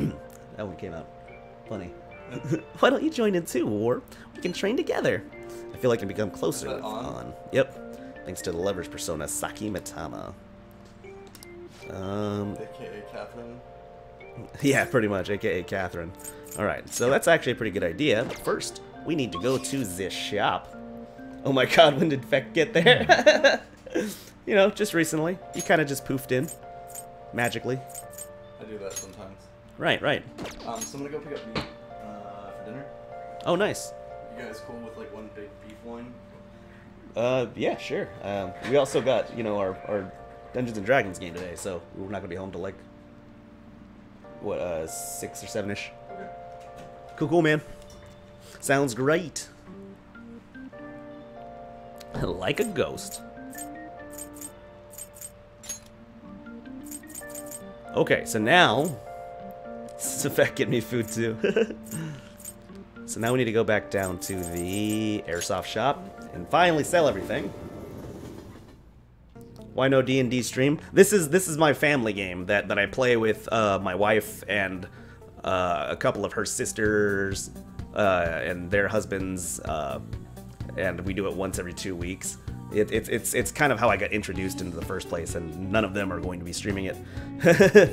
that one came out funny. Why don't you join in too, War? We can train together. I feel like I can become closer with on. Yep. Thanks to the leverage persona Saki Mitama. Um, AKA Catherine. yeah, pretty much, aka Catherine. Alright, so that's actually a pretty good idea, but first, we need to go to this shop. Oh my god, when did Feck get there? you know, just recently. You kind of just poofed in. Magically. I do that sometimes. Right, right. Um, so I'm gonna go pick up meat uh, for dinner. Oh, nice. You guys cool with like one big beef loin? Uh, yeah, sure. Um, we also got, you know, our, our Dungeons and Dragons game today, so we're not gonna be home till like, what, uh, six or seven-ish. Cool, cool, man. Sounds great. like a ghost. Okay, so now... Safek get me food too. so now we need to go back down to the airsoft shop and finally sell everything. Why no D&D stream? This is this is my family game that, that I play with uh, my wife and uh, a couple of her sisters uh, and their husbands, uh, and we do it once every two weeks. It, it's it's it's kind of how I got introduced into the first place, and none of them are going to be streaming it.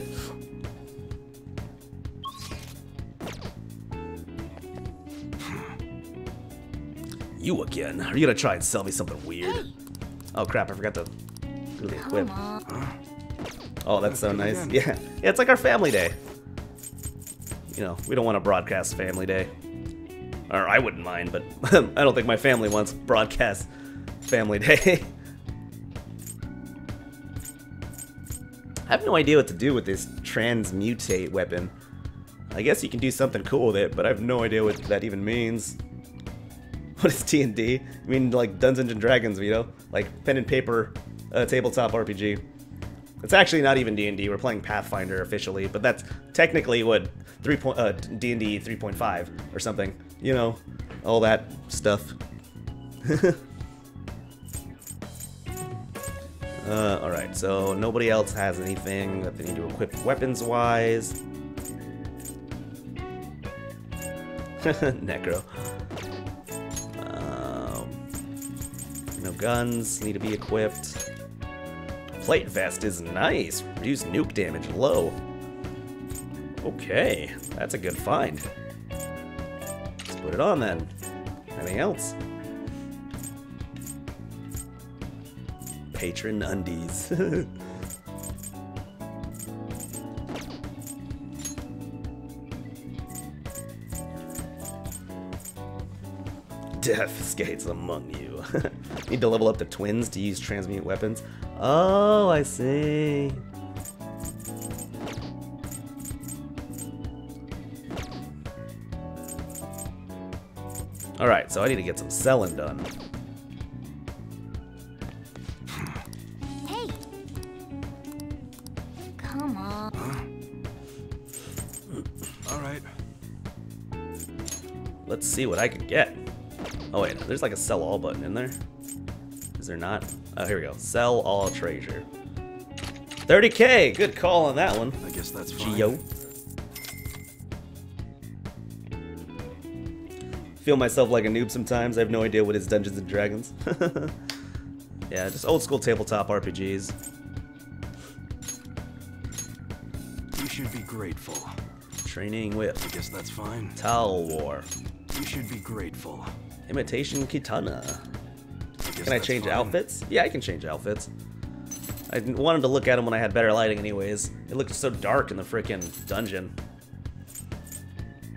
you again? Are you gonna try and sell me something weird? Oh crap! I forgot to really equip. Oh, that's so nice. Yeah, yeah, it's like our family day. You know, we don't want to broadcast family day. Or I wouldn't mind, but I don't think my family wants broadcast family day. I have no idea what to do with this transmutate weapon. I guess you can do something cool with it, but I have no idea what that even means. What is D&D? I mean, like Dungeons and Dragons, you know? Like pen and paper uh, tabletop RPG. It's actually not even D&D. We're playing Pathfinder officially, but that's technically what 3. Uh, D&D 3.5 or something. You know, all that stuff. uh, all right, so nobody else has anything that they need to equip weapons-wise. Necro. Um, no guns need to be equipped. Plate vest is nice. Reduce nuke damage low. Okay, that's a good find. Let's put it on then. Anything else? Patron undies. Death skates among you. Need to level up the twins to use transmute weapons. Oh, I see. Alright, so I need to get some selling done. Hey! Come on. All right. Let's see what I can get. Oh wait, there's like a sell all button in there. Is there not? Oh, here we go. Sell all treasure. 30k! Good call on that one. I guess that's fine. Geo. Feel myself like a noob sometimes. I have no idea what is Dungeons and Dragons. yeah, just old school tabletop RPGs. You should be grateful. Training with I guess that's fine. Towel War. You should be grateful. Imitation Katana. I Can I change fine. outfits? Yeah, I can change outfits. I wanted to look at them when I had better lighting anyways. It looked so dark in the freaking dungeon.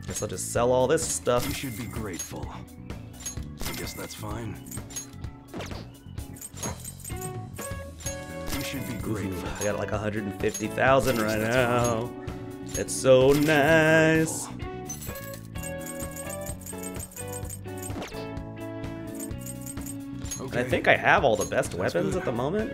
Guess I'll just sell all this stuff. You should be grateful. I guess that's fine. You should be grateful. I got like 150,000 right now. It's so nice. And Okay. I think I have all the best weapons at the moment.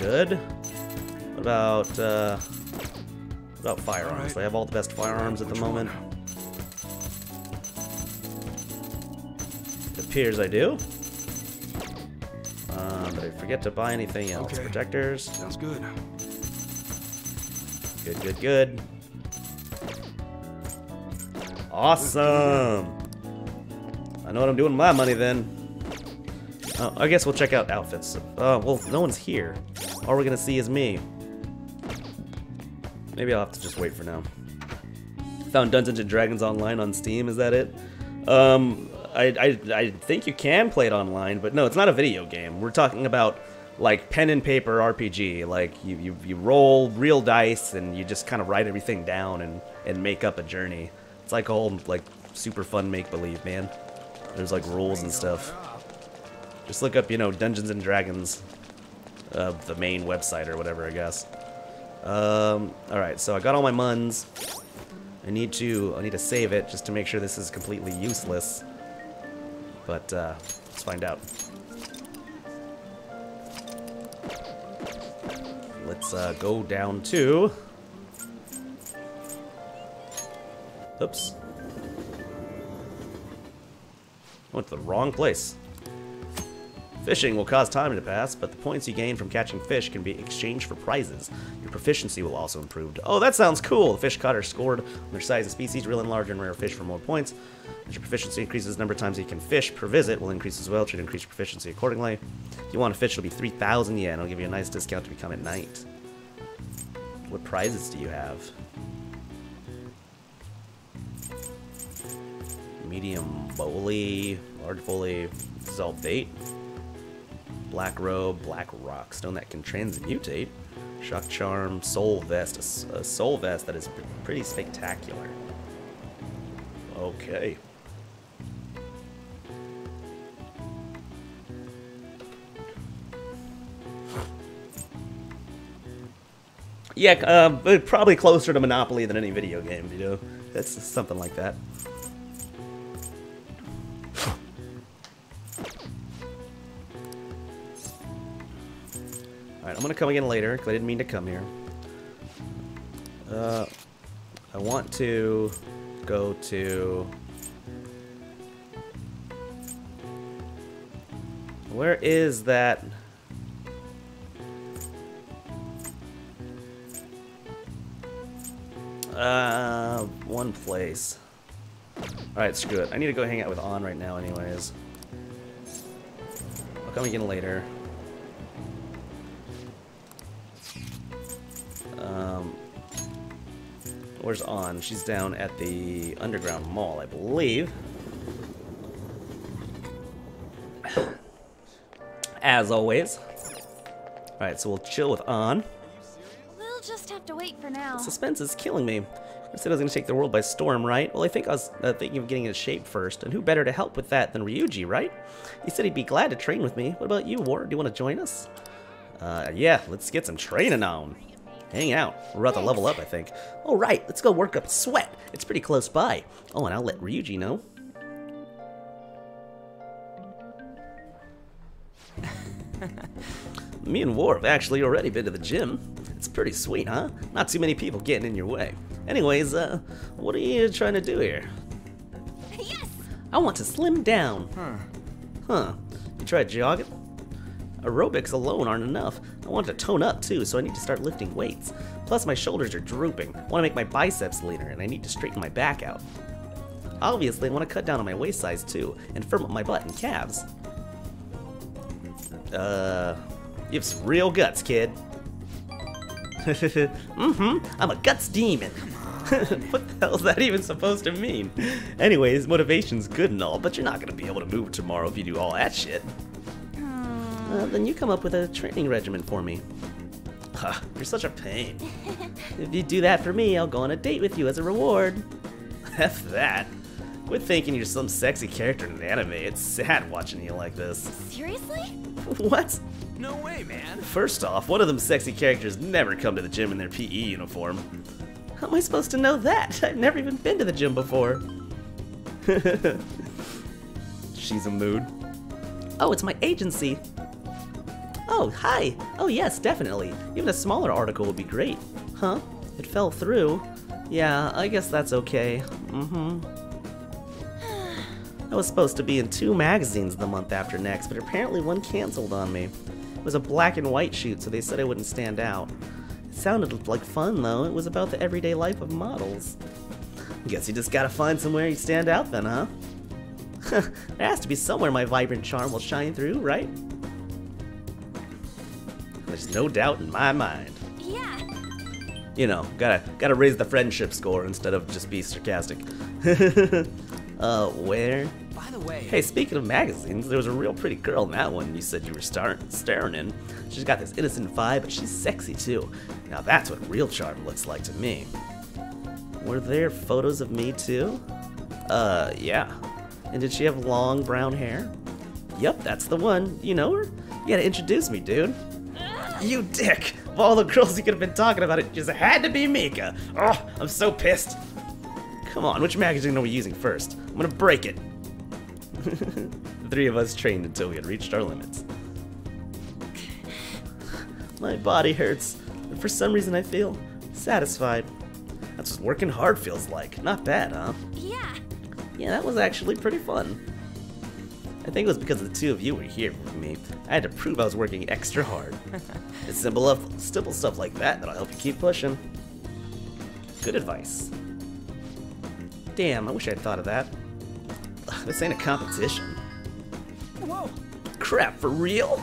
Good. What about uh what about firearms? Alright. I have all the best firearms at the moment. It appears I do. Um, but I forget to buy anything else. Okay. Protectors. Sounds good. Good, good, good. Awesome. I know what I'm doing with my money then. Oh, I guess we'll check out outfits. Oh, well, no one's here. All we're gonna see is me. Maybe I'll have to just wait for now. Found Dungeons and Dragons online on Steam. Is that it? Um, I, I, I think you can play it online, but no, it's not a video game. We're talking about like pen and paper RPG. Like you, you, you roll real dice and you just kind of write everything down and, and make up a journey. It's like all like super fun make believe, man. There's like rules and stuff. Just look up, you know, Dungeons and Dragons, uh, the main website or whatever, I guess. Um, all right, so I got all my muns. I need to I need to save it just to make sure this is completely useless. But uh, let's find out. Let's uh, go down to. Oops. Went to the wrong place. Fishing will cause time to pass, but the points you gain from catching fish can be exchanged for prizes. Your proficiency will also improve. Oh, that sounds cool! The fish caught are scored on their size and species, real and large and rare fish for more points. As your proficiency increases, the number of times you can fish per visit will increase as well, should increase your proficiency accordingly. If you want to fish, it'll be 3,000 yen. It'll give you a nice discount to become a knight. What prizes do you have? Medium bully, large bully, this is all bait. Black robe, black rock, stone that can transmutate. Shock charm, soul vest, A soul vest that is pr- pretty spectacular. Okay. Yeah, uh, probably closer to Monopoly than any video game, you know? That's something like that. Alright, I'm gonna come again later, because I didn't mean to come here. Uh, I want to go to... Where is that... Uh, one place. Alright, screw it. I need to go hang out with On right now anyways. I'll come again later. Um, where's On? She's down at the Underground Mall, I believe. As always. Alright, so we'll chill with On. We'll just have to wait for now. Suspense is killing me. I said I was going to take the world by storm, right? Well, I think I was uh, thinking of getting into shape first, and who better to help with that than Ryuji, right? He said he'd be glad to train with me. What about you, Ward? Do you want to join us? Uh, yeah, let's get some training on. Hang out. We're about to level up, I think. All right, let's go work up sweat. It's pretty close by. Oh, and I'll let Ryuji know. Me and War have actually already been to the gym. It's pretty sweet, huh? Not too many people getting in your way. Anyways, uh, what are you trying to do here? Yes! I want to slim down. Huh. Huh. You tried jogging? Aerobics alone aren't enough. I want to tone up too, so I need to start lifting weights. Plus, my shoulders are drooping. I want to make my biceps leaner, and I need to straighten my back out. Obviously, I want to cut down on my waist size too, and firm up my butt and calves. Uh, you have some real guts, kid. mm-hmm. I'm a guts demon. what the hell is that even supposed to mean? Anyways, motivation's good and all, but you're not gonna be able to move tomorrow if you do all that shit. Uh, then you come up with a training regimen for me. Huh, you're such a pain. if you do that for me, I'll go on a date with you as a reward. F that. Quit thinking you're some sexy character in an anime. It's sad watching you like this. Seriously? What? No way, man. First off, one of them sexy characters never come to the gym in their PE uniform. How am I supposed to know that? I've never even been to the gym before. She's a mood. Oh, it's my agency. Oh, hi. Oh, yes, definitely. Even a smaller article would be great. Huh? It fell through. Yeah, I guess that's okay. Mm-hmm. I was supposed to be in two magazines the month after next, but apparently one canceled on me. It was a black and white shoot, so they said I wouldn't stand out. It sounded like fun, though. It was about the everyday life of models. Guess you just gotta find somewhere you stand out then, huh? there has to be somewhere my vibrant charm will shine through, right? There's no doubt in my mind. Yeah. You know, gotta gotta raise the friendship score instead of just be sarcastic. uh, where? By the way, Hey, speaking of magazines, there was a real pretty girl in that one you said you were star- staring in. She's got this innocent vibe, but she's sexy too. Now that's what real charm looks like to me. Were there photos of me too? Uh, yeah. And did she have long brown hair? Yep, that's the one. You know her? You gotta introduce me, dude. You dick! Of all the girls you could have been talking about, it just had to be Mika. Oh, I'm so pissed. Come on, which magazine are we using first? I'm gonna break it. the three of us trained until we had reached our limits. My body hurts, and for some reason I feel satisfied. That's what working hard feels like. Not bad, huh? Yeah. Yeah, that was actually pretty fun. I think it was because the two of you were here with me. I had to prove I was working extra hard. it's simple, enough, simple stuff like that that'll help you keep pushing. Good advice. Damn, I wish I'd thought of that. Ugh, This ain't a competition. Whoa! Crap, for real?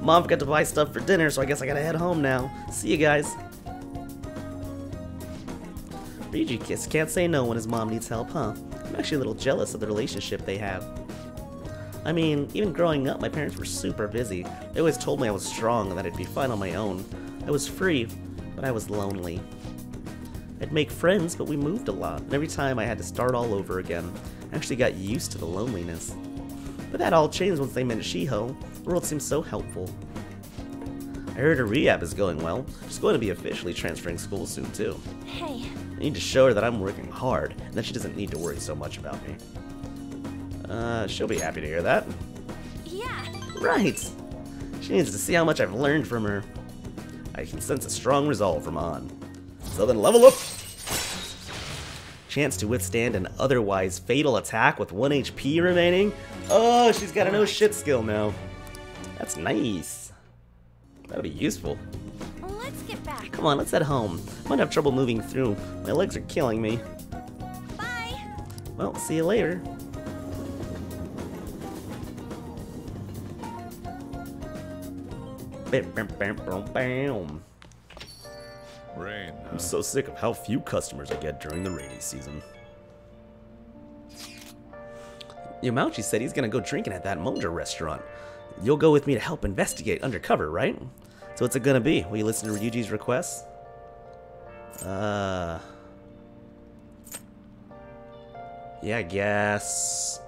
Mom forgot to buy stuff for dinner, so I guess I gotta head home now. See you guys. Ryuji Kiss can't say no when his mom needs help, huh? I'm actually a little jealous of the relationship they have. I mean, even growing up, my parents were super busy. They always told me I was strong and that I'd be fine on my own. I was free, but I was lonely. I'd make friends, but we moved a lot, and every time I had to start all over again. I actually got used to the loneliness. But that all changed once they met Shiho. The world seemed so helpful. I heard her rehab is going well. She's going to be officially transferring schools soon, too. Hey, I need to show her that I'm working hard, and that she doesn't need to worry so much about me. Uh, she'll be happy to hear that. yeah. Right! She needs to see how much I've learned from her. I can sense a strong resolve from On. So then level up! Chance to withstand an otherwise fatal attack with 1 HP remaining? Oh, she's got a no shit skill now. That's nice. That'll be useful. Let's get back. Come on, let's head home. Might have trouble moving through. My legs are killing me. Bye. Well, see you later. Bam, bam, bam, bam, bam. Rain. I'm so sick of how few customers I get during the rainy season. Yamauchi said he's gonna go drinking at that Monja restaurant. You'll go with me to help investigate undercover, right? So what's it gonna be? Will you listen to Ryuji's requests? Uh. Yeah, I guess.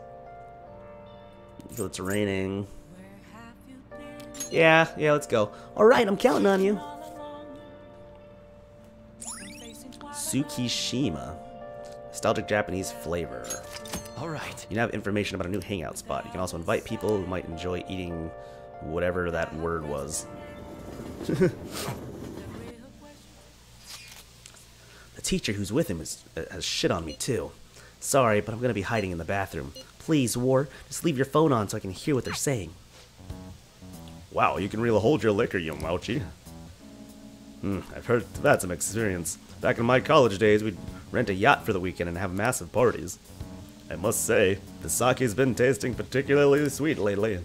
So it's raining. Yeah, yeah, let's go. Alright, I'm counting on you. Tsukishima. Nostalgic Japanese flavor. All right. You now have information about a new hangout spot. You can also invite people who might enjoy eating whatever that word was. the teacher who's with him is, uh, has shit on me too. Sorry, but I'm gonna be hiding in the bathroom. Please, War, just leave your phone on so I can hear what they're saying. Wow, you can really hold your liquor, Yamauchi. Hmm, I've heard that's some experience. Back in my college days, we'd rent a yacht for the weekend and have massive parties. I must say, the sake's been tasting particularly sweet lately.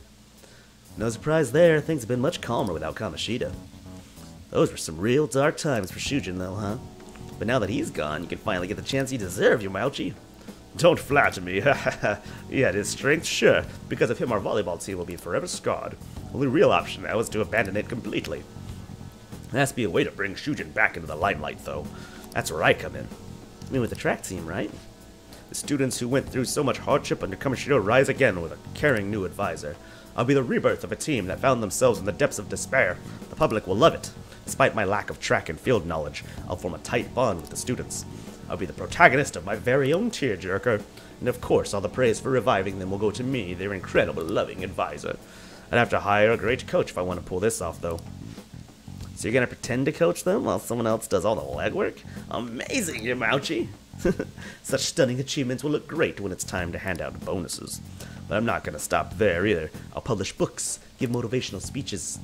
No surprise there, things have been much calmer without Kamoshida. Those were some real dark times for Shujin, though, huh? But now that he's gone, you can finally get the chance you deserve, Yamauchi. Don't flatter me. ha ha he had his strength, sure. Because of him, our volleyball team will be forever scarred. Only real option now is to abandon it completely. There has to be a way to bring Shujin back into the limelight, though. That's where I come in. I mean, with the track team, right? The students who went through so much hardship under Kamoshida rise again with a caring new advisor. I'll be the rebirth of a team that found themselves in the depths of despair. The public will love it. Despite my lack of track and field knowledge, I'll form a tight bond with the students. I'll be the protagonist of my very own tearjerker, and of course, all the praise for reviving them will go to me, their incredible, loving advisor. I'd have to hire a great coach if I want to pull this off, though. So you're gonna pretend to coach them while someone else does all the legwork? Amazing, Yamauchi! Such stunning achievements will look great when it's time to hand out bonuses. But I'm not gonna stop there either. I'll publish books, give motivational speeches.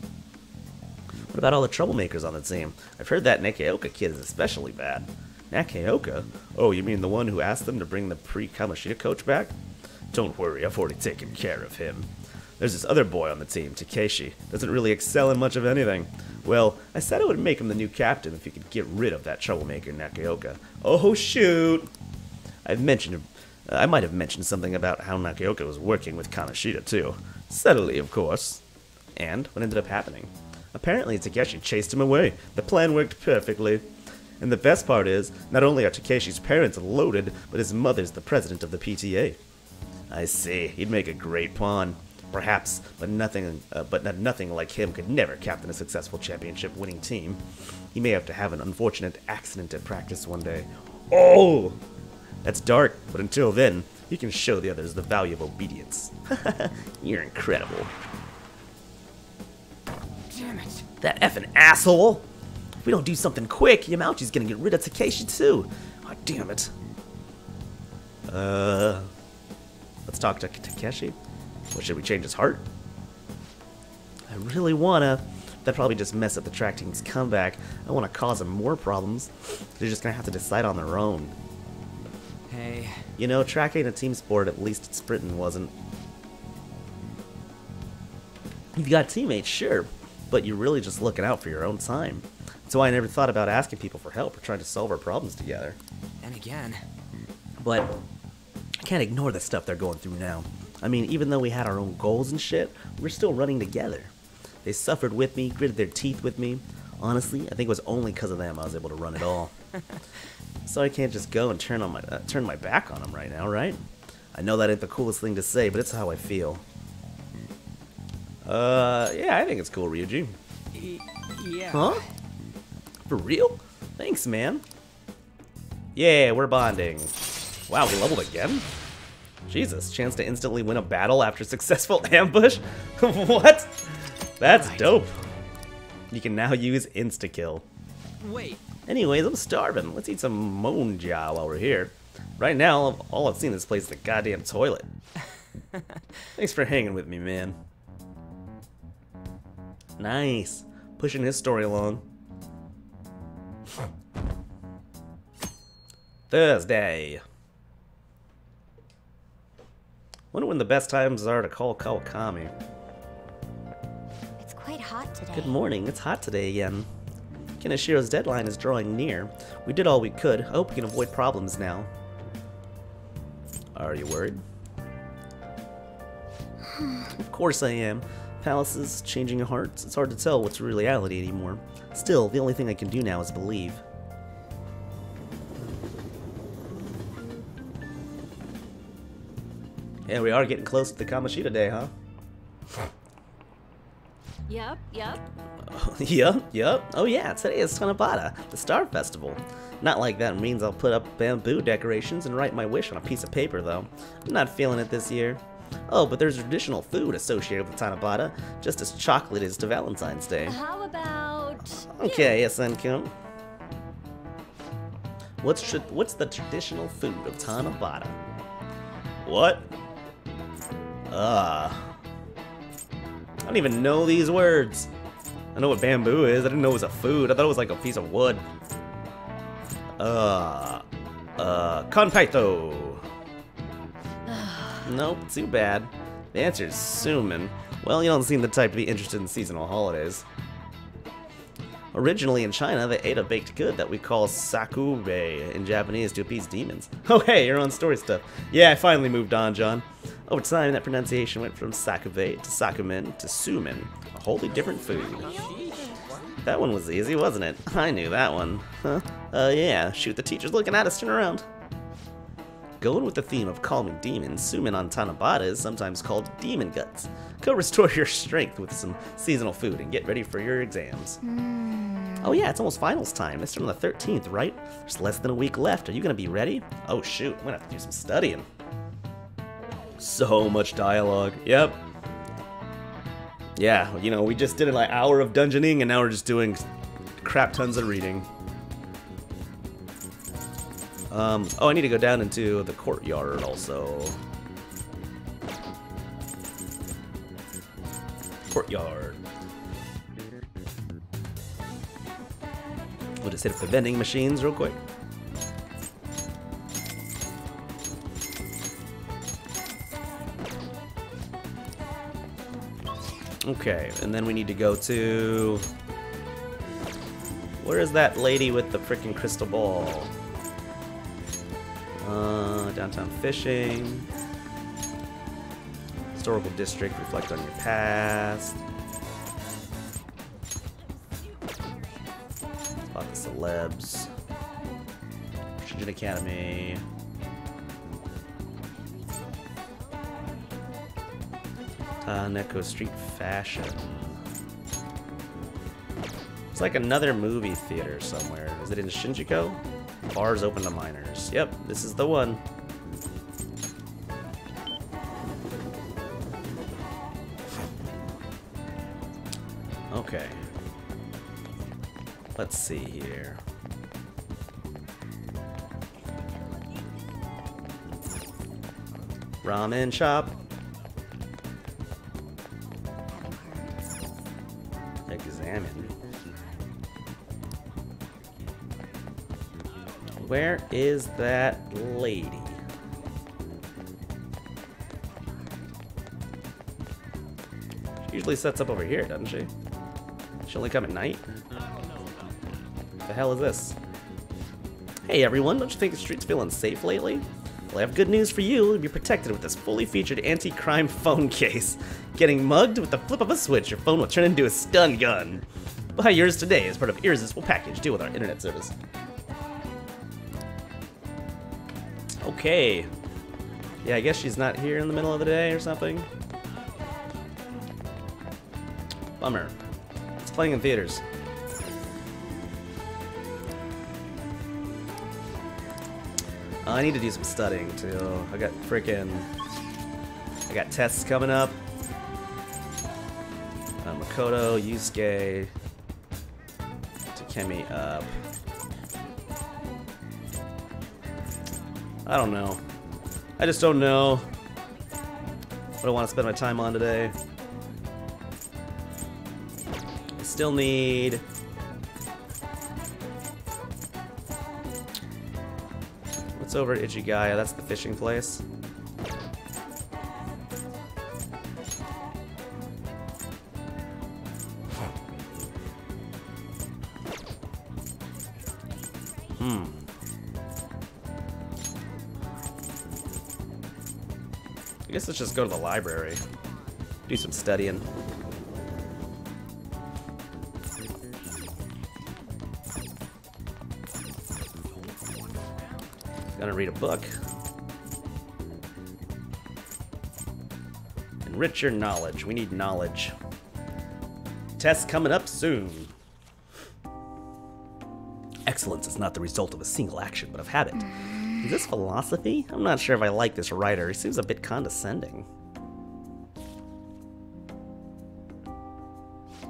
What about all the troublemakers on the team? I've heard that Nakaoka kid is especially bad. Nakaoka? Oh, you mean the one who asked them to bring the pre-Kamoshida coach back? Don't worry, I've already taken care of him. There's this other boy on the team, Takeshi. Doesn't really excel in much of anything. Well, I said I would make him the new captain if you could get rid of that troublemaker Nakaoka. Oh shoot! I've mentioned, uh, I might have mentioned something about how Nakaoka was working with Kamoshida too. Subtly, of course. And what ended up happening? Apparently, Takeshi chased him away. The plan worked perfectly. And the best part is, not only are Takeshi's parents loaded, but his mother's the president of the PTA. I see, he'd make a great pawn. Perhaps, but nothing, uh, but not- nothing like him could never captain a successful championship-winning team. He may have to have an unfortunate accident at practice one day. Oh, that's dark, but until then, he can show the others the value of obedience. You're incredible. Damn it. That effing asshole! If we don't do something quick, Yamauchi's gonna get rid of Takeshi too. Oh, damn it. Uh, let's talk to Takeshi. Or should we change his heart? I really wanna. That'd probably just mess up the track team's comeback. I wanna cause them more problems. They're just gonna have to decide on their own. Hey, You know, track ain't a team sport, at least sprinting wasn't. You've got teammates, sure, but you're really just looking out for your own time. That's why I never thought about asking people for help or trying to solve our problems together. and again. But I can't ignore the stuff they're going through now. I mean, even though we had our own goals and shit, we're still running together. They suffered with me, gritted their teeth with me. Honestly, I think it was only because of them I was able to run it all. so I can't just go and turn on my uh, turn my back on them right now, right? I know that ain't the coolest thing to say, but it's how I feel. Uh, yeah, I think it's cool, Ryuji. Y- yeah. Huh? For real? Thanks, man. Yeah, we're bonding. Wow, we leveled again? Jesus, chance to instantly win a battle after successful ambush? what? That's Right. dope. You can now use insta-kill. Wait, Anyways, I'm starving. Let's eat some monja while we're here. Right now, all I've seen in this place is the goddamn toilet. Thanks for hanging with me, man. Nice. Pushing his story along. Thursday. Wonder when the best times are to call Kawakami. It's quite hot today. Good morning. It's hot today again. Kaneshiro's deadline is drawing near. We did all we could. I hope we can avoid problems now. Are you worried? of course I am. Palaces, changing hearts. It's hard to tell what's reality anymore. Still, the only thing I can do now is believe. Yeah, we are getting close to the Kamashita Day, huh? Yep, yep. Yep, yep. Oh yeah, today is Tanabata, the Star Festival. Not like that means I'll put up bamboo decorations and write my wish on a piece of paper, though. I'm not feeling it this year. Oh, but there's traditional food associated with Tanabata, just as chocolate is to Valentine's Day. How about... Okay, Yasenko. What's tra- what's the traditional food of Tanabata? What? Ah. I don't even know these words. I know what bamboo is. I didn't know it was a food. I thought it was like a piece of wood. Uh. Uh. Konpeito. nope, too bad. The answer is somen. Well, you don't seem the type to be interested in seasonal holidays. Originally in China, they ate a baked good that we call sakube in Japanese to appease demons. Oh hey, you're on story stuff. Yeah, I finally moved on, John. Over time, that pronunciation went from sakube to sakumen to somen, a wholly different food. That one was easy, wasn't it? I knew that one. Huh? Uh, yeah, shoot, the teacher's looking at us, turn around. Going with the theme of calming demons, Somen on Tanabata is sometimes called Demon Guts. Go restore your strength with some seasonal food and get ready for your exams. Oh yeah, it's almost finals time. It's from the 13th, right? There's less than a week left. Are you gonna be ready? Oh shoot, I'm gonna have to do some studying. So much dialogue. Yep. Yeah, you know, we just did an like, hour of dungeoning and now we're just doing crap tons of reading. Um, oh, I need to go down into the courtyard also. Courtyard. We'll just hit up the vending machines real quick. Okay, and then we need to go to... Where is that lady with the freaking crystal ball? Uh, downtown fishing. Historical district, reflect on your past. Spot the celebs. Shujin Academy. Uh, Neko Street Fashion. It's like another movie theater somewhere. Is it in Shinjuku? Bars open to minors. Yep, this is the one. Okay. Let's see here. Ramen shop. Where is that lady? She usually sets up over here, doesn't she? She only come at night? The hell is this? Hey everyone, don't you think the street's feeling safe lately? Well, I have good news for you. You'll be protected with this fully featured anti-crime phone case. Getting mugged with the flip of a switch, your phone will turn into a stun gun. Buy yours today as part of Irresistible Package deal with our internet service. Okay. Yeah, I guess she's not here in the middle of the day or something. Bummer. It's playing in theaters. I need to do some studying too. I got freaking. I got tests coming up. Uh, Makoto, Yusuke, Takemi up. I don't know. I just don't know what I want to spend my time on today. I still need. What's over at Ichigaya? That's the fishing place. Let's just go to the library. Do some studying. Gonna read a book. Enrich your knowledge. We need knowledge. Test coming up soon. Excellence is not the result of a single action, but of habit. Is this philosophy? I'm not sure if I like this writer. He seems a bit condescending.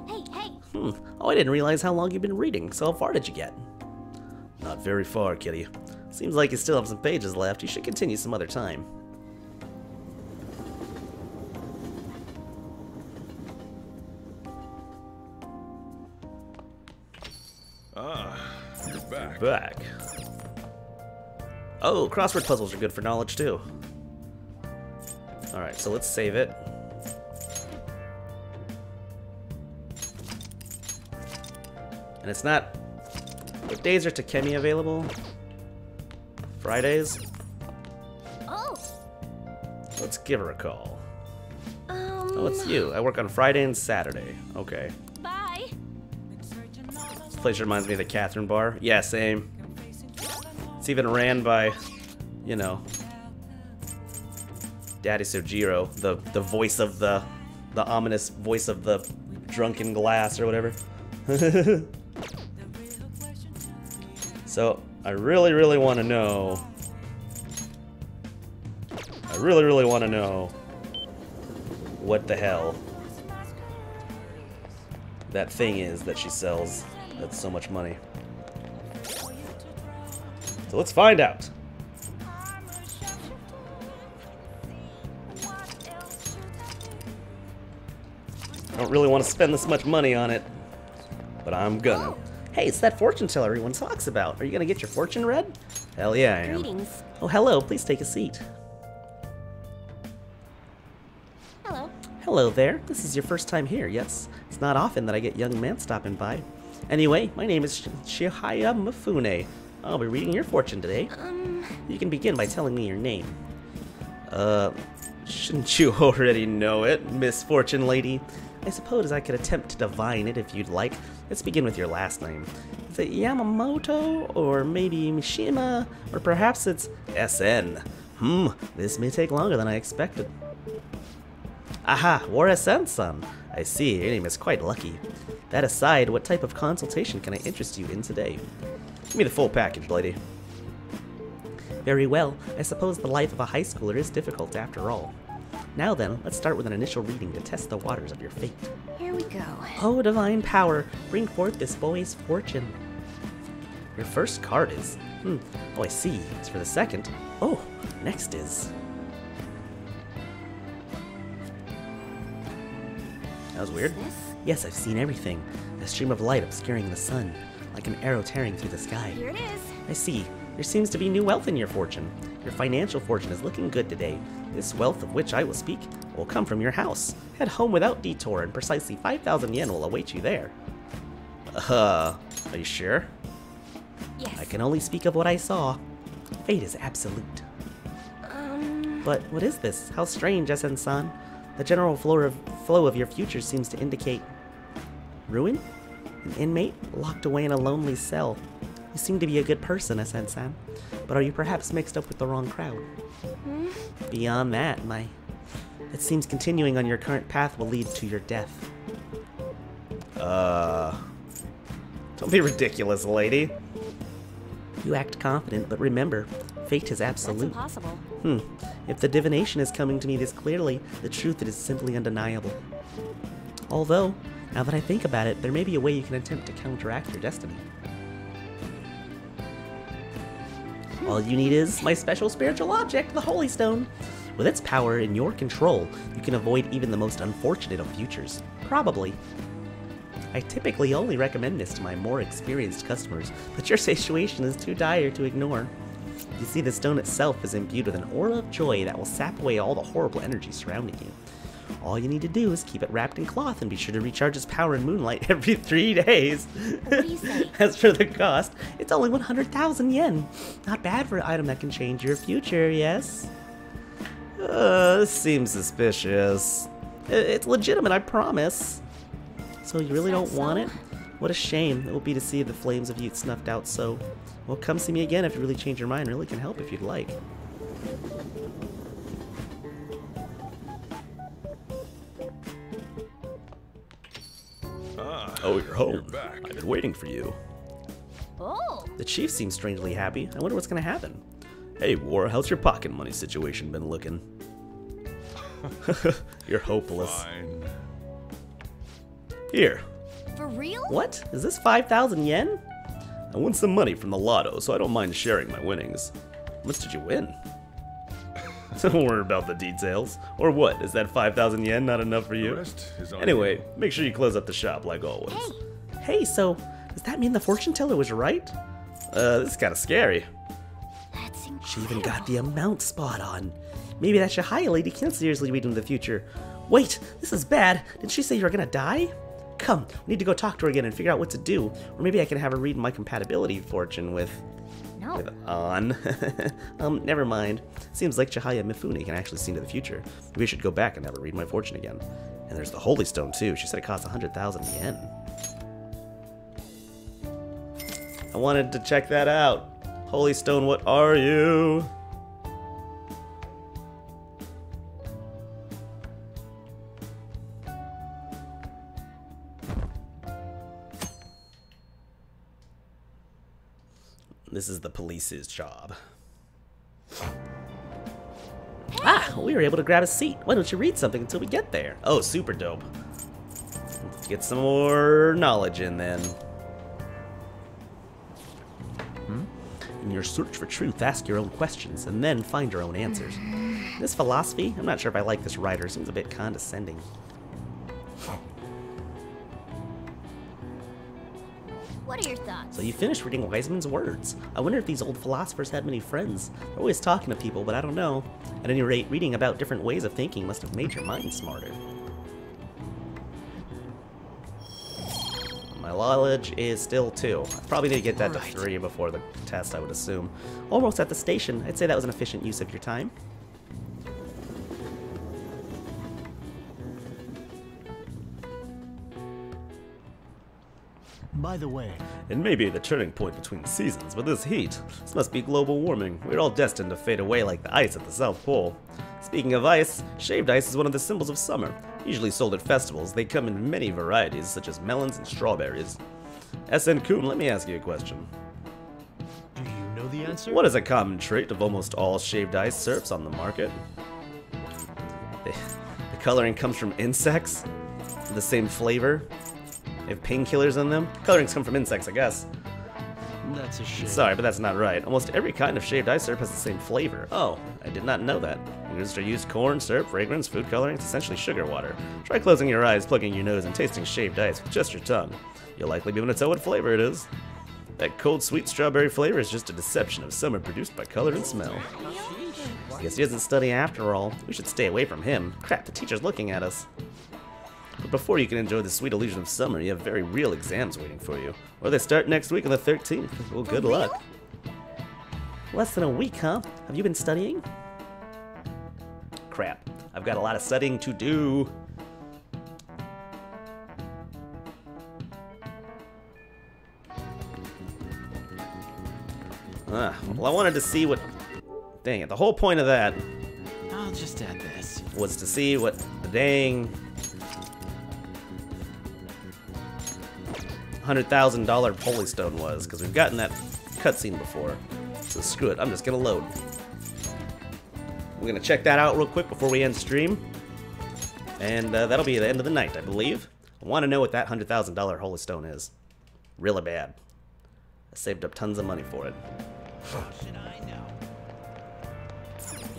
Hey, hey, Hmm. Oh, I didn't realize how long you've been reading. So how far did you get? Not very far, kitty. Seems like you still have some pages left. You should continue some other time. Ah, you're back. Back. Oh, crossword puzzles are good for knowledge too. Alright, so let's save it. And it's not... What days are Takemi available? Fridays? oh, Let's give her a call. Um, Oh, it's you. I work on Friday and Saturday. Okay. bye. This place reminds me of the Catherine Bar. Yeah, same. It's even ran by, you know, Daddy Sojiro, the the voice of the the ominous voice of the drunken glass or whatever. so I really, really want to know. I really, really want to know what the hell that thing is that she sells that's so much money. So let's find out. I don't really want to spend this much money on it, but I'm gonna. Hey, it's that fortune teller everyone talks about. Are you gonna get your fortune read? Hell yeah, I am. greetings. Oh, hello. Please take a seat. Hello. Hello there. This is your first time here, yes? It's not often that I get young men stopping by. Anyway, my name is Sh- Chihaya Mifune. I'll be reading your fortune today. Um, You can begin by telling me your name. Uh, shouldn't you already know it, Miss Fortune Lady? I suppose I could attempt to divine it if you'd like. Let's begin with your last name. Is it Yamamoto, or maybe Mishima, or perhaps it's SN? Hmm, this may take longer than I expected. Aha, Wara-san-san. I see, your name is quite lucky. That aside, what type of consultation can I interest you in today? Give me the full package, lady. Very well. I suppose the life of a high schooler is difficult after all. Now then, let's start with an initial reading to test the waters of your fate. Here we go. Oh, divine power, bring forth this boy's fortune. Your first card is. Hmm. Oh, I see. It's for the second. Oh, next is. That was weird. Yes, I've seen everything. A stream of light obscuring the sun, like an arrow tearing through the sky. Here it is. I see. There seems to be new wealth in your fortune. Your financial fortune is looking good today. This wealth of which I will speak will come from your house. Head home without detour, and precisely 5,000 yen will await you there. Uh, are you sure? Yes. I can only speak of what I saw. Fate is absolute. Um. But what is this? How strange, Essen-san. The general flow of, flow of your future seems to indicate ruin? An inmate locked away in a lonely cell. You seem to be a good person, Essen-san. But are you perhaps mixed up with the wrong crowd? Beyond that, my... It seems continuing on your current path will lead to your death. Uh... Don't be ridiculous, lady. You act confident, but remember, fate is That's absolute. impossible. Hmm. If the divination is coming to me this clearly, the truth is simply undeniable. Although, now that I think about it, there may be a way you can attempt to counteract your destiny. All you need is my special spiritual object, the Holy Stone. With its power in your control, you can avoid even the most unfortunate of futures. Probably. I typically only recommend this to my more experienced customers, but your situation is too dire to ignore. You see, the stone itself is imbued with an aura of joy that will sap away all the horrible energy surrounding you. All you need to do is keep it wrapped in cloth and be sure to recharge its power in moonlight every three days. What do you say? As for the cost, it's only 100,000 yen. Not bad for an item that can change your future, yes? Uh, this seems suspicious. It's legitimate, I promise. So you really don't want it? What a shame it will be to see the flames of youth snuffed out so. Well, come see me again if you really change your mind. Really can help if you'd like. Ah, Oh, you're home. You're back. I've been waiting for you. Oh. The chief seems strangely happy. I wonder what's gonna happen. Hey, War, how's your pocket money situation been looking? you're hopeless. Fine. Here. For real? What? Is this 5,000 yen? I won some money from the lotto, so I don't mind sharing my winnings. How much did you win? don't worry about the details. Or what? Is that 5,000 yen not enough for you? rest is on Anyway, make sure you close up the shop like always. Hey, so does that mean the fortune teller was right? Uh, this is kind of scary. That's. She even got the amount spot on. Maybe that Chihaya lady can seriously read into the future. Wait, this is bad. Didn't she say you're gonna die? Come, we need to go talk to her again and figure out what to do. Or maybe I can have her read my compatibility fortune with No. with on. um, never mind. Seems like Chihaya Mifune can actually see into the future. Maybe I should go back and have her read my fortune again. And there's the Holy Stone too. She said it costs 100,000 yen. I wanted to check that out. Holy Stone, what are you? This is the police's job. Ah, we were able to grab a seat. Why don't you read something until we get there? Oh, super dope. Let's get some more knowledge in then. Hmm? In your search for truth, ask your own questions and then find your own answers. This philosophy, I'm not sure if I like this writer, seems a bit condescending. What are your thoughts? So you finished reading Wiseman's words. I wonder if these old philosophers had many friends. They're always talking to people, but I don't know. At any rate, reading about different ways of thinking must have made your mind smarter. My knowledge is still two. I probably need to get that to three before the test, I would assume. Almost at the station. I'd say that was an efficient use of your time. By the way, It may be the turning point between seasons, but this heat, this must be global warming. We're all destined to fade away like the ice at the South Pole. Speaking of ice, shaved ice is one of the symbols of summer. Usually sold at festivals, they come in many varieties, such as melons and strawberries. SN Kuhn, let me ask you a question. do you know the answer? What is a common trait of almost all shaved ice syrups on the market? The coloring comes from insects? The same flavor? They have painkillers in them? Colorings come from insects, I guess. That's a shame. Sorry, but that's not right. Almost every kind of shaved ice syrup has the same flavor. Oh, I did not know that. Ingredients are used corn, syrup, fragrance, food coloring. It's essentially sugar water. Try closing your eyes, plugging your nose, and tasting shaved ice with just your tongue. You'll likely be able to tell what flavor it is. That cold, sweet strawberry flavor is just a deception of summer produced by color and smell. Guess he doesn't study after all. We should stay away from him. Crap, the teacher's looking at us. But before you can enjoy the sweet illusion of summer, you have very real exams waiting for you. Or they start next week on the 13th. Well, good luck. Less than a week, huh? Have you been studying? Crap. I've got a lot of studying to do. Ah, well, I wanted to see what. Dang it, the whole point of that I'll just add this. was to see what the dang hundred thousand dollar Holy Stone was, because we've gotten that cutscene before. So screw it, I'm just gonna load. We're gonna check that out real quick before we end stream, and uh, that'll be the end of the night, I believe. I want to know what that hundred thousand dollar Holy Stone is. Really bad. I saved up tons of money for it.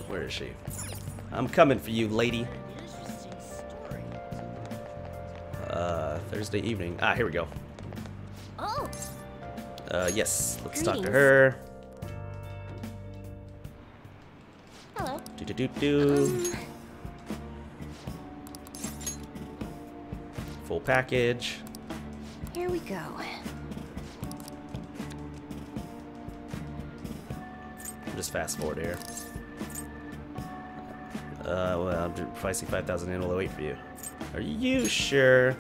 Where is she? I'm coming for you, lady. Uh, Thursday evening. Ah, here we go. Oh, Uh, yes, let's talk to her. hello. Do do do do. Full package. Here we go. Just fast forward here. Uh, well, if I see 5,000 in, will wait for you. Are you sure?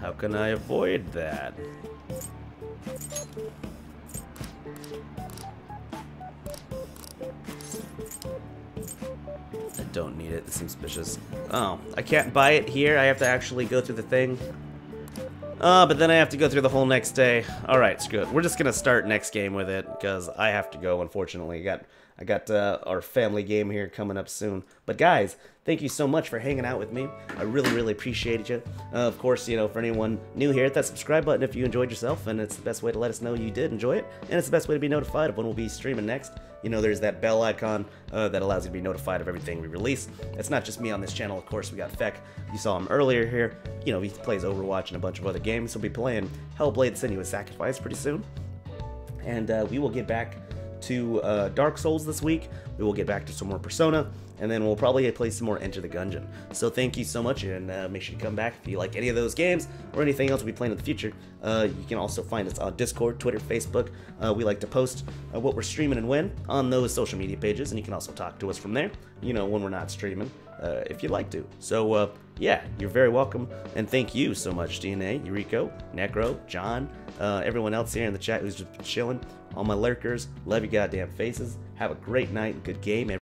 How can I avoid that? I don't need it. This seems suspicious. Oh, I can't buy it here. I have to actually go through the thing. Uh, but then I have to go through the whole next day. All right, screw it. We're just gonna start next game with it because I have to go. Unfortunately, I got I got uh, our family game here coming up soon. But guys, thank you so much for hanging out with me. I really really appreciate you. Uh, of course, you know for anyone new here, hit that subscribe button if you enjoyed yourself, and it's the best way to let us know you did enjoy it, and it's the best way to be notified of when we'll be streaming next. You know, there's that bell icon uh, that allows you to be notified of everything we release. It's not just me on this channel, of course. We got Feck. You saw him earlier here. You know, he plays Overwatch and a bunch of other games. He'll be playing Hellblade: Senua's Sacrifice pretty soon. And uh, we will get back to uh, Dark Souls this week. We will get back to some more Persona, and then we'll probably play some more Enter the Gungeon. So thank you so much, and uh, make sure you come back if you like any of those games or anything else we'll be playing in the future. Uh, you can also find us on Discord, Twitter, Facebook. Uh, we like to post uh, what we're streaming and when on those social media pages, and you can also talk to us from there. You know, when we're not streaming, uh, if you'd like to. So yeah, you're very welcome, and thank you so much, DNA, Eureka, Necro, John, uh, everyone else here in the chat who's just chilling. All my lurkers, love you goddamn faces. Have a great night and good game.